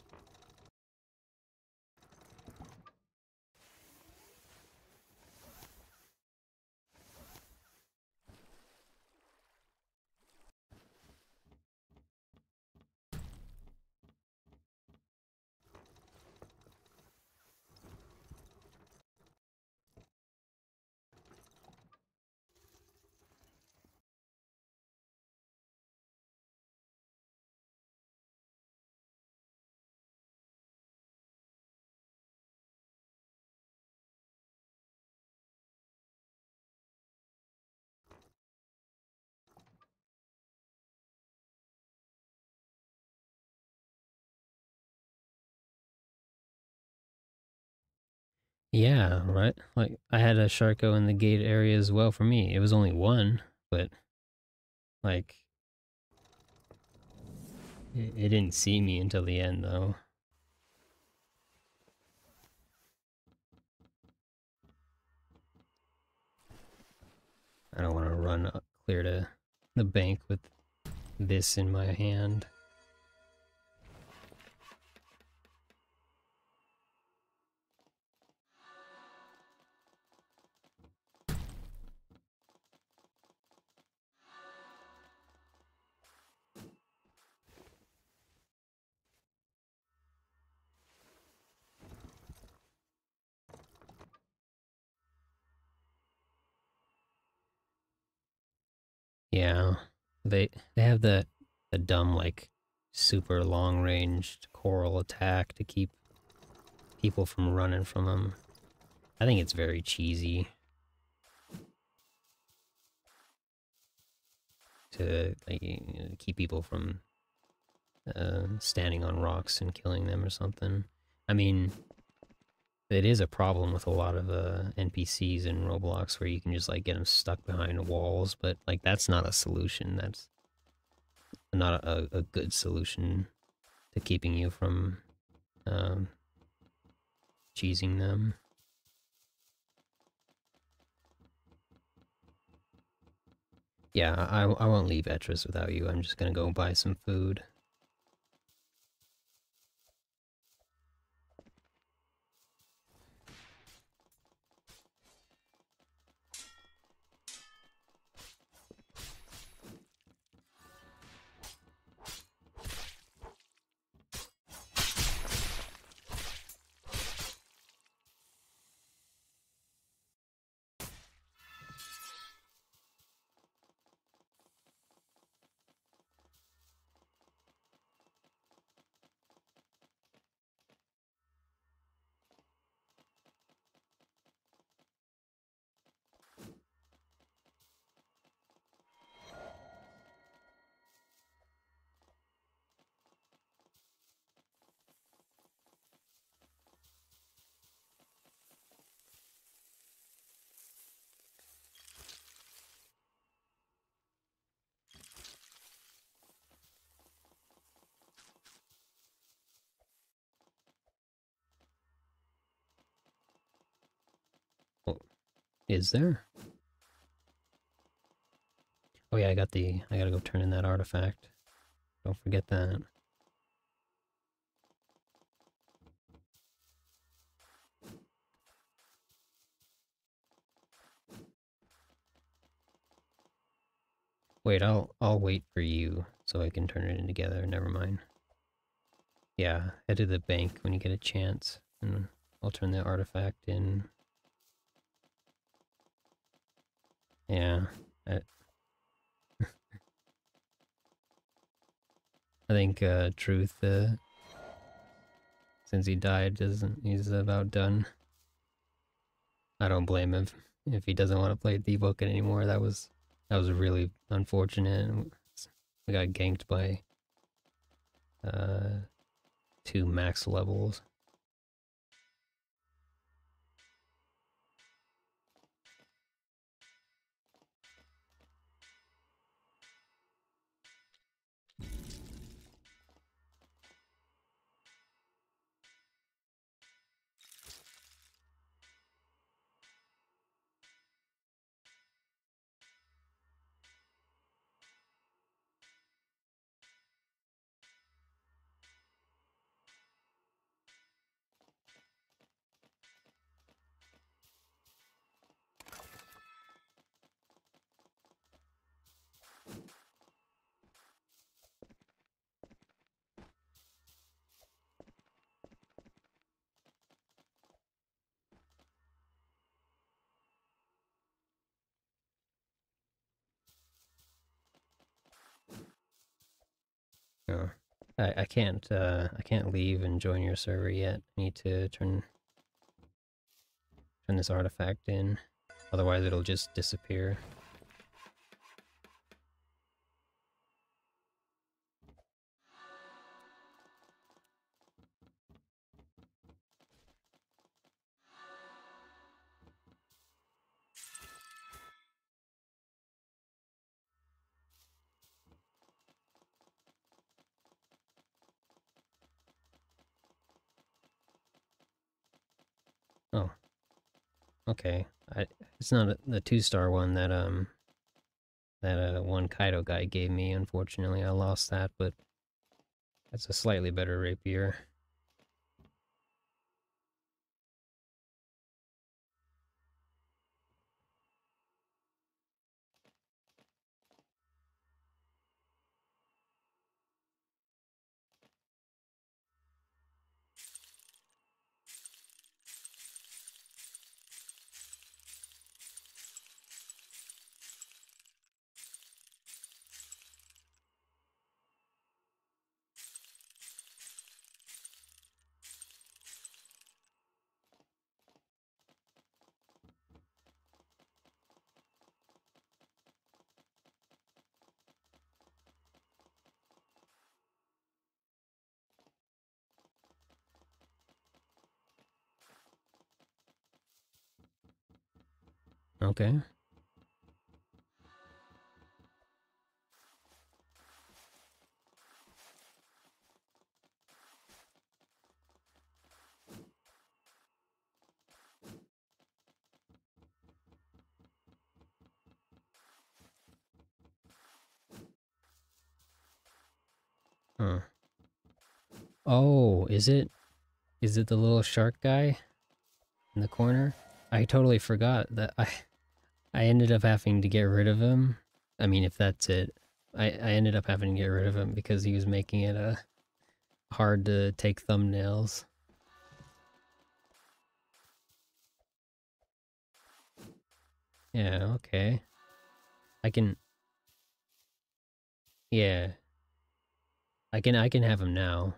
Yeah, right. Like I had a Sharko in the gate area as well for me. It was only one, but like it, it didn't see me until the end though. I don't want to run clear to the bank with this in my hand. Yeah, they they have the the dumb like super long ranged coral attack to keep people from running from them. I think it's very cheesy to like you know, keep people from uh, standing on rocks and killing them or something. I mean, it is a problem with a lot of uh, NPCs in Roblox where you can just like get them stuck behind walls, but like that's not a solution. That's not a, a good solution to keeping you from um, cheesing them. Yeah, I, I won't leave Etris without you. I'm just gonna go buy some food. Is there? Oh yeah, I got the... I gotta go turn in that artifact. Don't forget that. Wait, I'll I'll wait for you so I can turn it in together. Never mind. Yeah, head to the bank when you get a chance, and I'll turn the artifact in. Yeah, I, (laughs) I think uh, Truth, uh, since he died, doesn't he's about done. I don't blame him if he doesn't want to play the book anymore. That was that was really unfortunate. We got ganked by uh, two max levels. Can't uh I can't leave and join your server yet. I need to turn turn this artifact in. Otherwise it'll just disappear. Okay. I it's not a, the two star one that um that uh one Kaido guy gave me, unfortunately. I lost that, but that's a slightly better rapier. Okay. Oh, is it? Is it the little shark guy in the corner? I totally forgot that I I ended up having to get rid of him. I mean, if that's it. I, I ended up having to get rid of him because he was making it uh, hard to take thumbnails. Yeah, okay. I can... Yeah. I can I can have him now.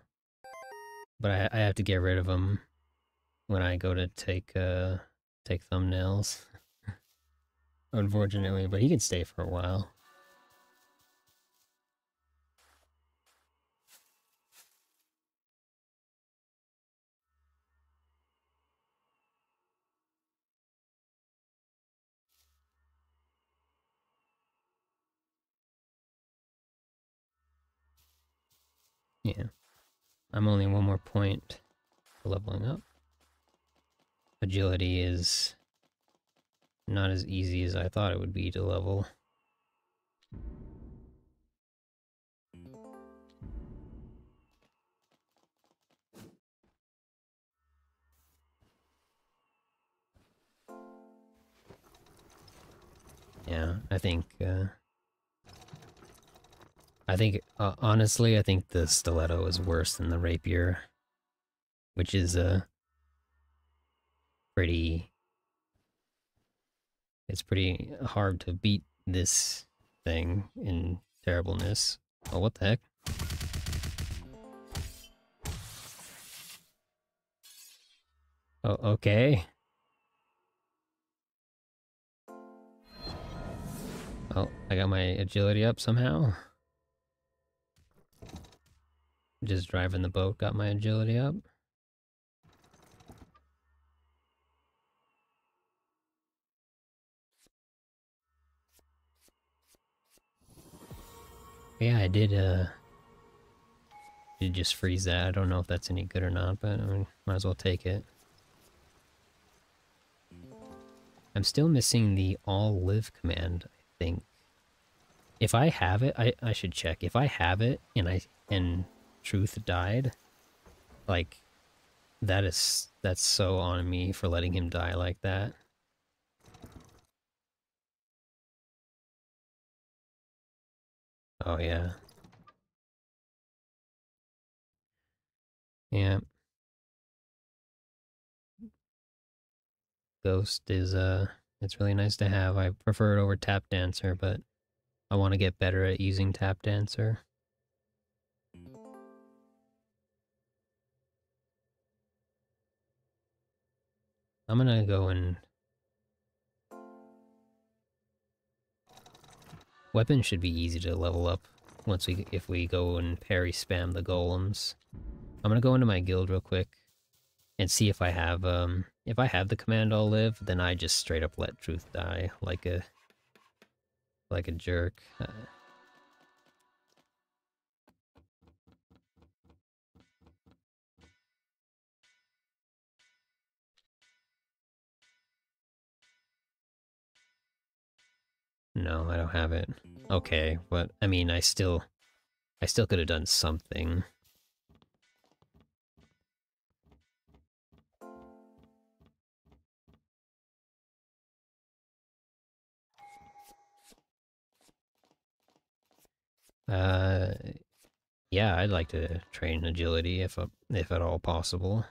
But I I have to get rid of him when I go to take uh take thumbnails. Unfortunately, but he can stay for a while. Yeah. I'm only one more point for leveling up. Agility is not as easy as I thought it would be to level. Yeah, I think, uh, I think, uh, honestly, I think the stiletto is worse than the rapier, which is, uh, pretty, it's pretty hard to beat this thing in terribleness. Oh, what the heck? Oh, okay. Oh, I got my agility up somehow. Just driving the boat got my agility up. Yeah, I did, uh... Did just freeze that. I don't know if that's any good or not, but I mean, might as well take it. I'm still missing the all live command, I think. If I have it, I, I should check. If I have it and I and Truth died, like that is that's so on me for letting him die like that. Oh yeah. Yeah. Ghost is uh it's really nice to have. I prefer it over Tap Dancer, but I want to get better at using Tap Dancer. I'm gonna go and... Weapons should be easy to level up once we if we go and parry spam the golems. I'm gonna go into my guild real quick and see if I have um if I have the command all live, then I just straight up let truth die like a like a jerk. Uh, no, I don't have it. Okay, but I mean, I still, I still could have done something. Uh, yeah, I'd like to train agility if if at all possible.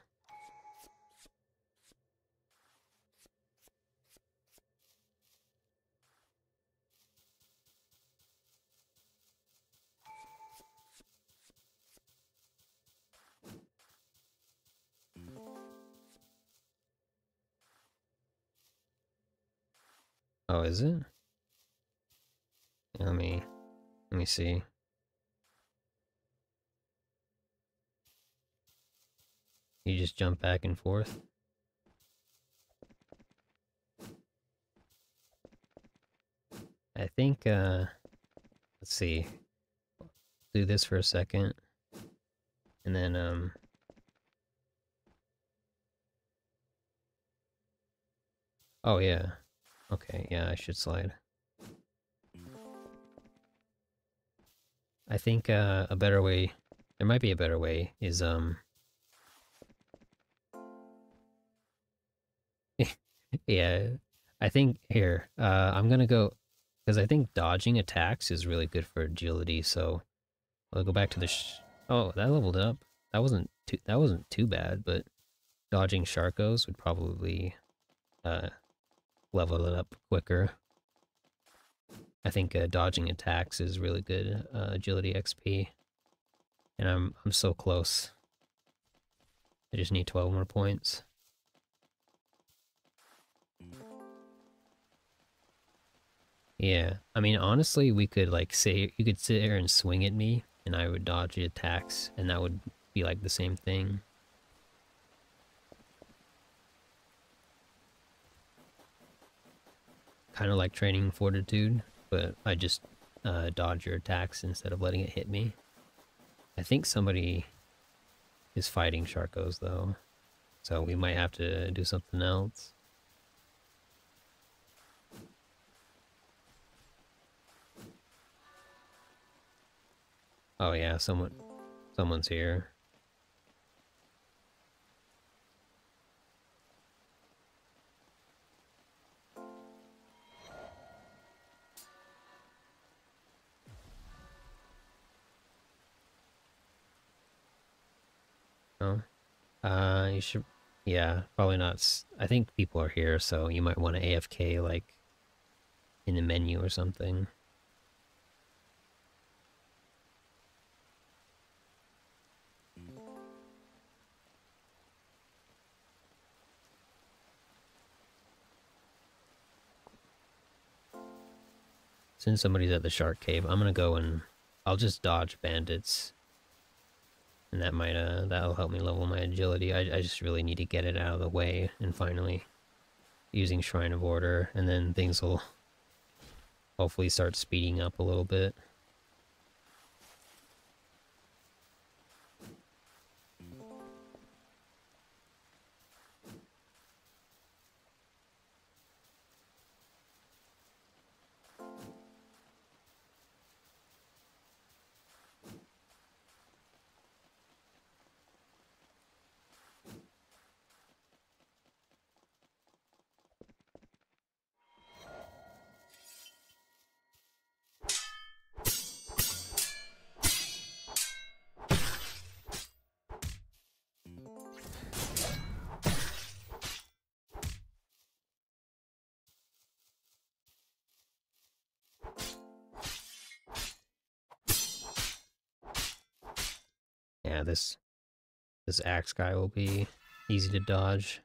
Oh, is it? Let me let me see. You just jump back and forth. I think, uh, let's see. Do this for a second. And then, um, oh yeah. Okay, yeah, I should slide. I think uh, a better way, there might be a better way, is um. (laughs) yeah, I think here uh, I'm gonna go because I think dodging attacks is really good for agility. So I'll go back to the. oh, that leveled up. That wasn't too. That wasn't too bad, but dodging Sharkos would probably uh, level it up quicker. I think uh, dodging attacks is really good uh, agility XP. And I'm I'm so close. I just need 12 more points. Yeah, I mean honestly we could like say you could sit there and swing at me and I would dodge the attacks and that would be like the same thing. kind of like training fortitude, but I just uh, dodge your attacks instead of letting it hit me. I think somebody is fighting Sharkos though, so we might have to do something else. Oh yeah, someone, someone's here. Uh, you should, yeah, probably not. I think people are here, so you might want to AFK like in the menu or something. Since somebody's at the shark cave, I'm gonna go and I'll just dodge bandits. And that might, uh, that'll help me level my agility. I, I just really need to get it out of the way and finally using Shrine of Order, and then things will hopefully start speeding up a little bit. This this axe guy will be easy to dodge.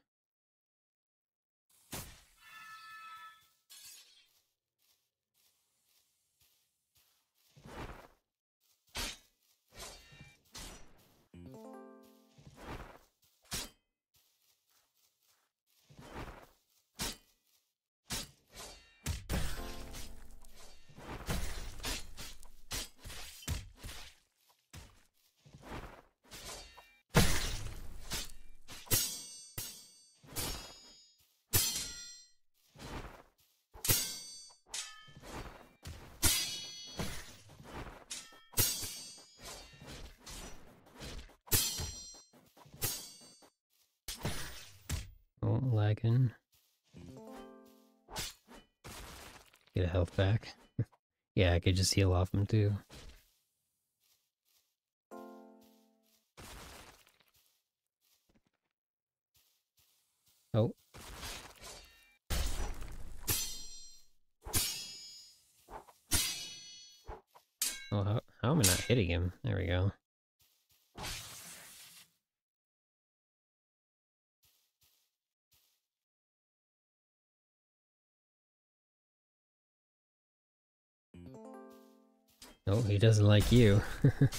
I could just heal off him too. Oh. Oh, how, how am I not hitting him? There we go. Oh, he doesn't like you. (laughs)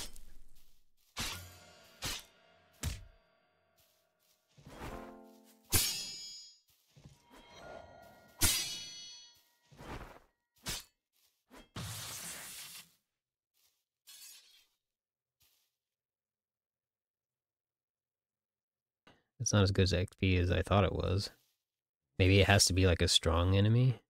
it's not as good as XP as I thought it was. Maybe it has to be like a strong enemy.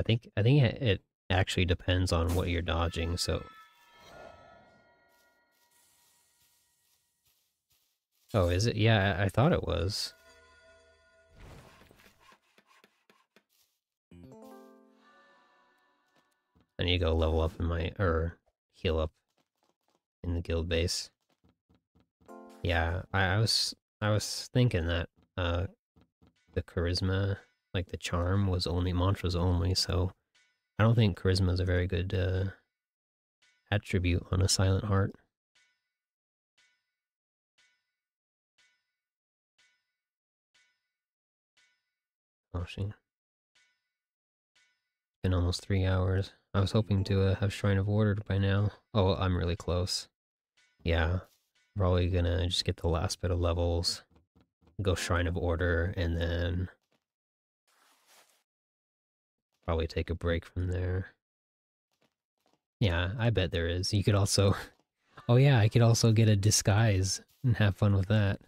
I think I think it- actually depends on what you're dodging, so Oh, is it? Yeah, I, I thought it was. I need to go level up in my, or heal up in the guild base. Yeah, I, I was, I was thinking that, uh, the charisma, like the charm was only, mantras only, so I don't think charisma is a very good, uh, attribute on a silent heart. Oh, she. Been almost three hours. I was hoping to uh, have Shrine of Order by now. Oh, I'm really close. Yeah, probably gonna just get the last bit of levels, go Shrine of Order, and then probably take a break from there. Yeah, I bet there is. You could also... (laughs) Oh yeah, I could also get a disguise and have fun with that.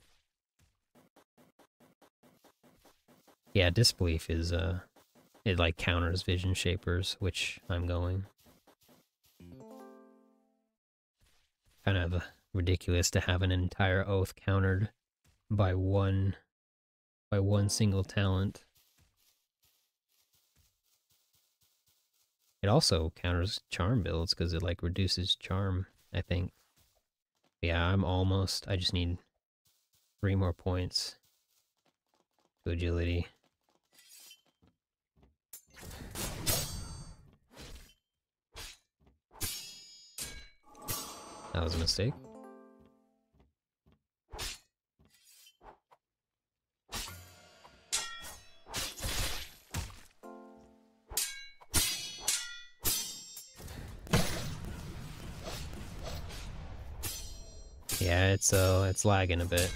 Yeah, disbelief is, uh... It, like, counters Visionshapers, which I'm going. Kind of ridiculous to have an entire oath countered by one... by one single talent. It also counters charm builds because it like reduces charm, I think. Yeah, I'm almost, I just need three more points to agility. That was a mistake. Yeah, it's uh it's lagging a bit.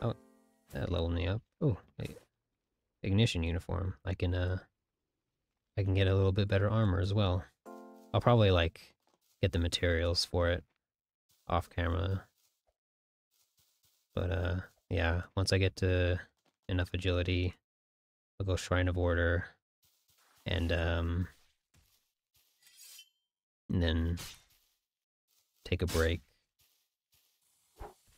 Oh, that leveled me up. Oh. Ignition uniform. I can uh I can get a little bit better armor as well. I'll probably like get the materials for it off camera. But uh yeah, once I get to enough agility, I'll go Shrine of Order, and um, and then take a break.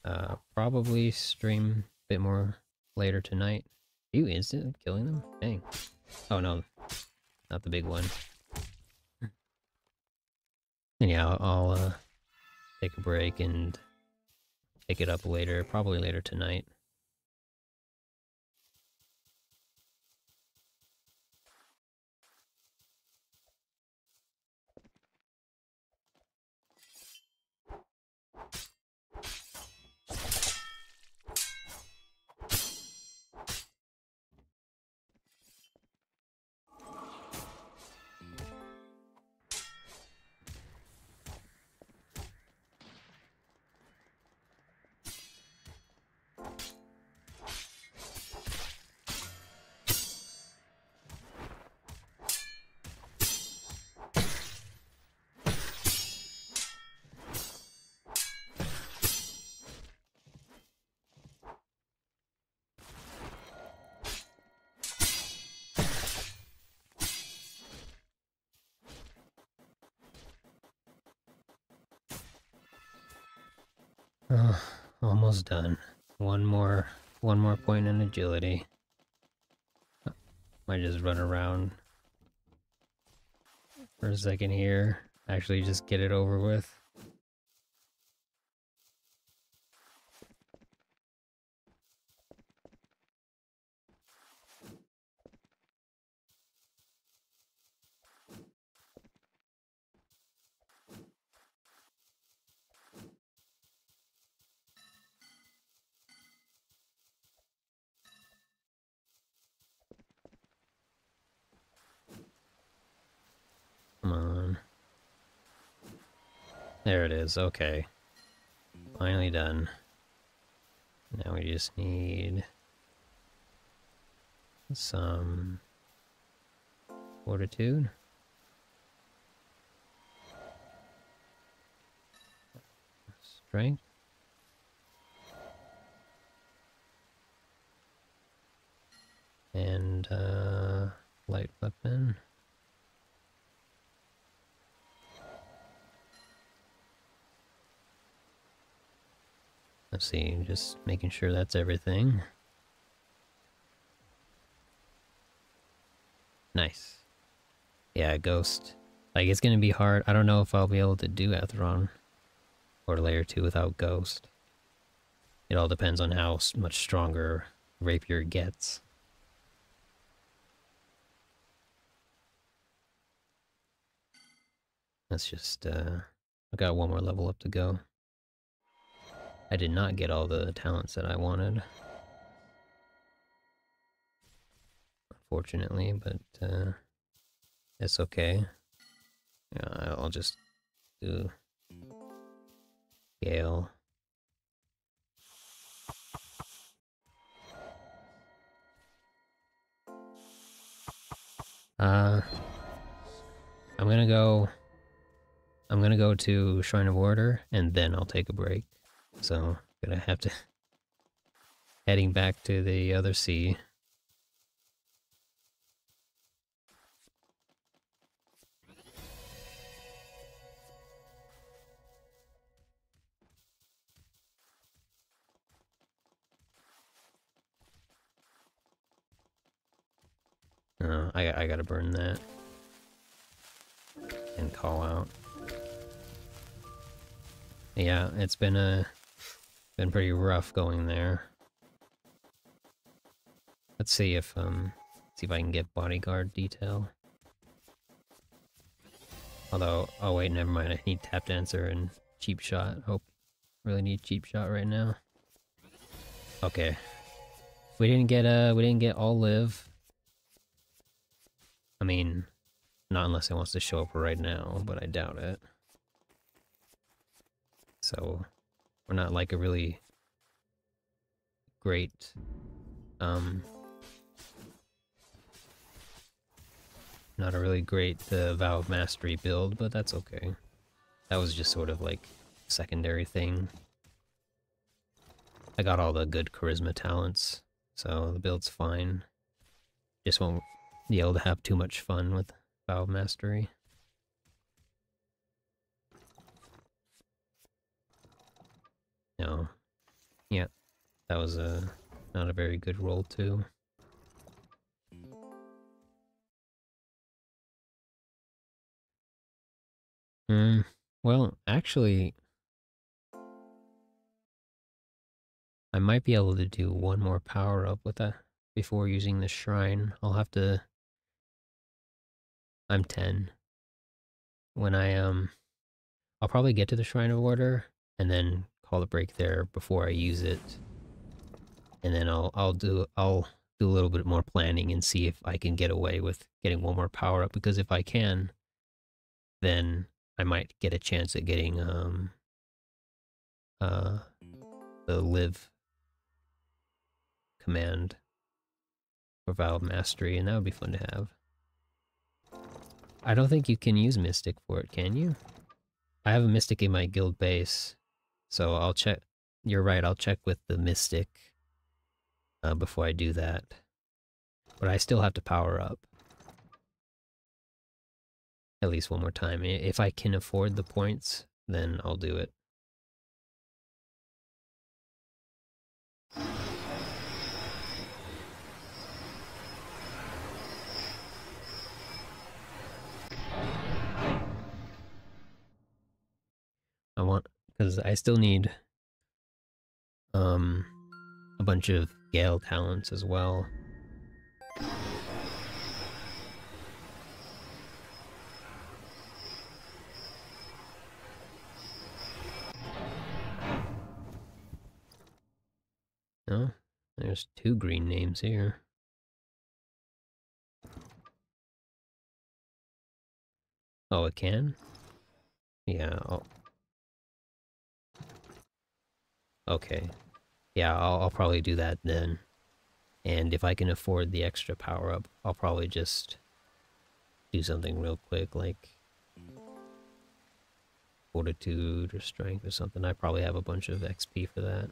Uh, probably stream a bit more later tonight. You instant killing them? Dang. Oh no, not the big one. and yeah, I'll, I'll uh, take a break and pick it up later, probably later tonight. Almost done. One more, one more point in agility. Might just run around for a second here. Actually, just get it over with. There it is, okay. Finally done. Now we just need some fortitude. Strength. And uh, light weapon. Let's see, just making sure that's everything. Nice. Yeah, Ghost. Like, it's gonna be hard. I don't know if I'll be able to do Ethiron or Layer 2 without Ghost. It all depends on how much stronger Rapier gets. Let's just, uh... I got one more level up to go. I did not get all the talents that I wanted. unfortunately, but uh, it's okay. Yeah, I'll just do Gale. Uh, I'm gonna go. I'm gonna go to Shrine of Order, and then I'll take a break. So, gonna have to (laughs) heading back to the other sea. Uh, I, I gotta burn that. And call out. Yeah, it's been a... Been pretty rough going there. Let's see if, um... See if I can get bodyguard detail. Although, oh wait, never mind. I need tap dancer and cheap shot. Hope really need cheap shot right now. Okay. We didn't get uh we didn't get all live. I mean, not unless it wants to show up right now, but I doubt it. So, not like a really great, um, not a really great uh, Vow of Mastery build, but that's okay. That was just sort of like secondary thing. I got all the good charisma talents, so the build's fine. Just won't be able to have too much fun with Vow Mastery. No. Yeah. That was a not a very good roll too. Hmm. Well, actually, I might be able to do one more power up with that before using the shrine. I'll have to I'm 10. When I, um, I'll probably get to the Shrine of Order and then call a break there before I use it. And then I'll, I'll do, I'll do a little bit more planning and see if I can get away with getting one more power up. Because if I can, then I might get a chance at getting, um, uh, the live command for Vow Mastery, and that would be fun to have. I don't think you can use Mystic for it, can you? I have a Mystic in my guild base, so I'll check. You're right, I'll check with the Mystic uh, before I do that. But I still have to power up. At least one more time. If I can afford the points, then I'll do it. Because I still need um a bunch of Gale talents as well. No, there's two green names here. Oh, it can? Yeah, I'll, Okay. Yeah, I'll, I'll probably do that then. And if I can afford the extra power up, I'll probably just do something real quick, like fortitude or strength or something. I probably have a bunch of XP for that.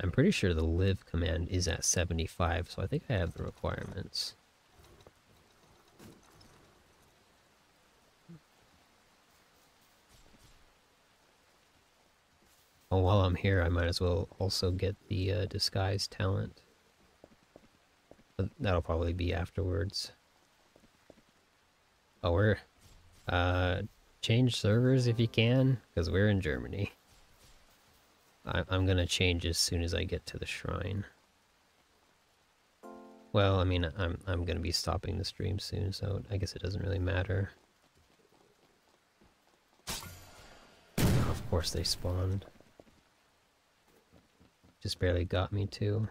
I'm pretty sure the live command is at 75, so I think I have the requirements. Oh, while I'm here, I might as well also get the uh, disguise talent. But that'll probably be afterwards. Oh, we're... Uh, change servers if you can, because we're in Germany. I I'm gonna change as soon as I get to the shrine. Well, I mean, I'm I'm gonna be stopping the stream soon, so I guess it doesn't really matter. Of course they spawned. Just barely got me too.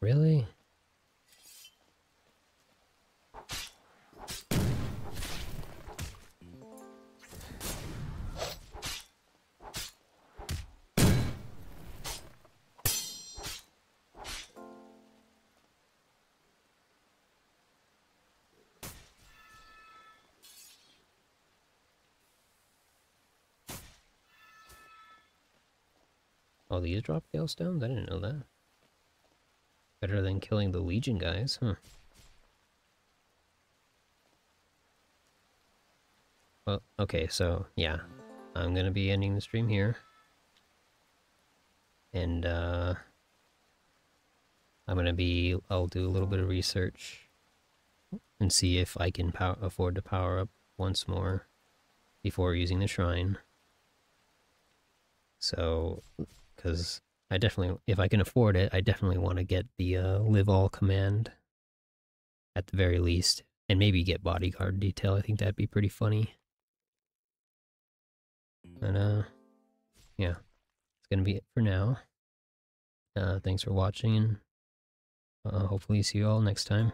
Really? These drop Galestones? I didn't know that. Better than killing the Legion guys, huh? Well, okay, so, yeah. I'm gonna be ending the stream here. And, uh... I'm gonna be... I'll do a little bit of research and see if I can afford to power up once more before using the shrine. So, because I definitely, if I can afford it, I definitely want to get the uh, live all command at the very least, and maybe get bodyguard detail. I think that'd be pretty funny. And uh, yeah, it's gonna be it for now. Uh, thanks for watching, and uh, hopefully see you all next time.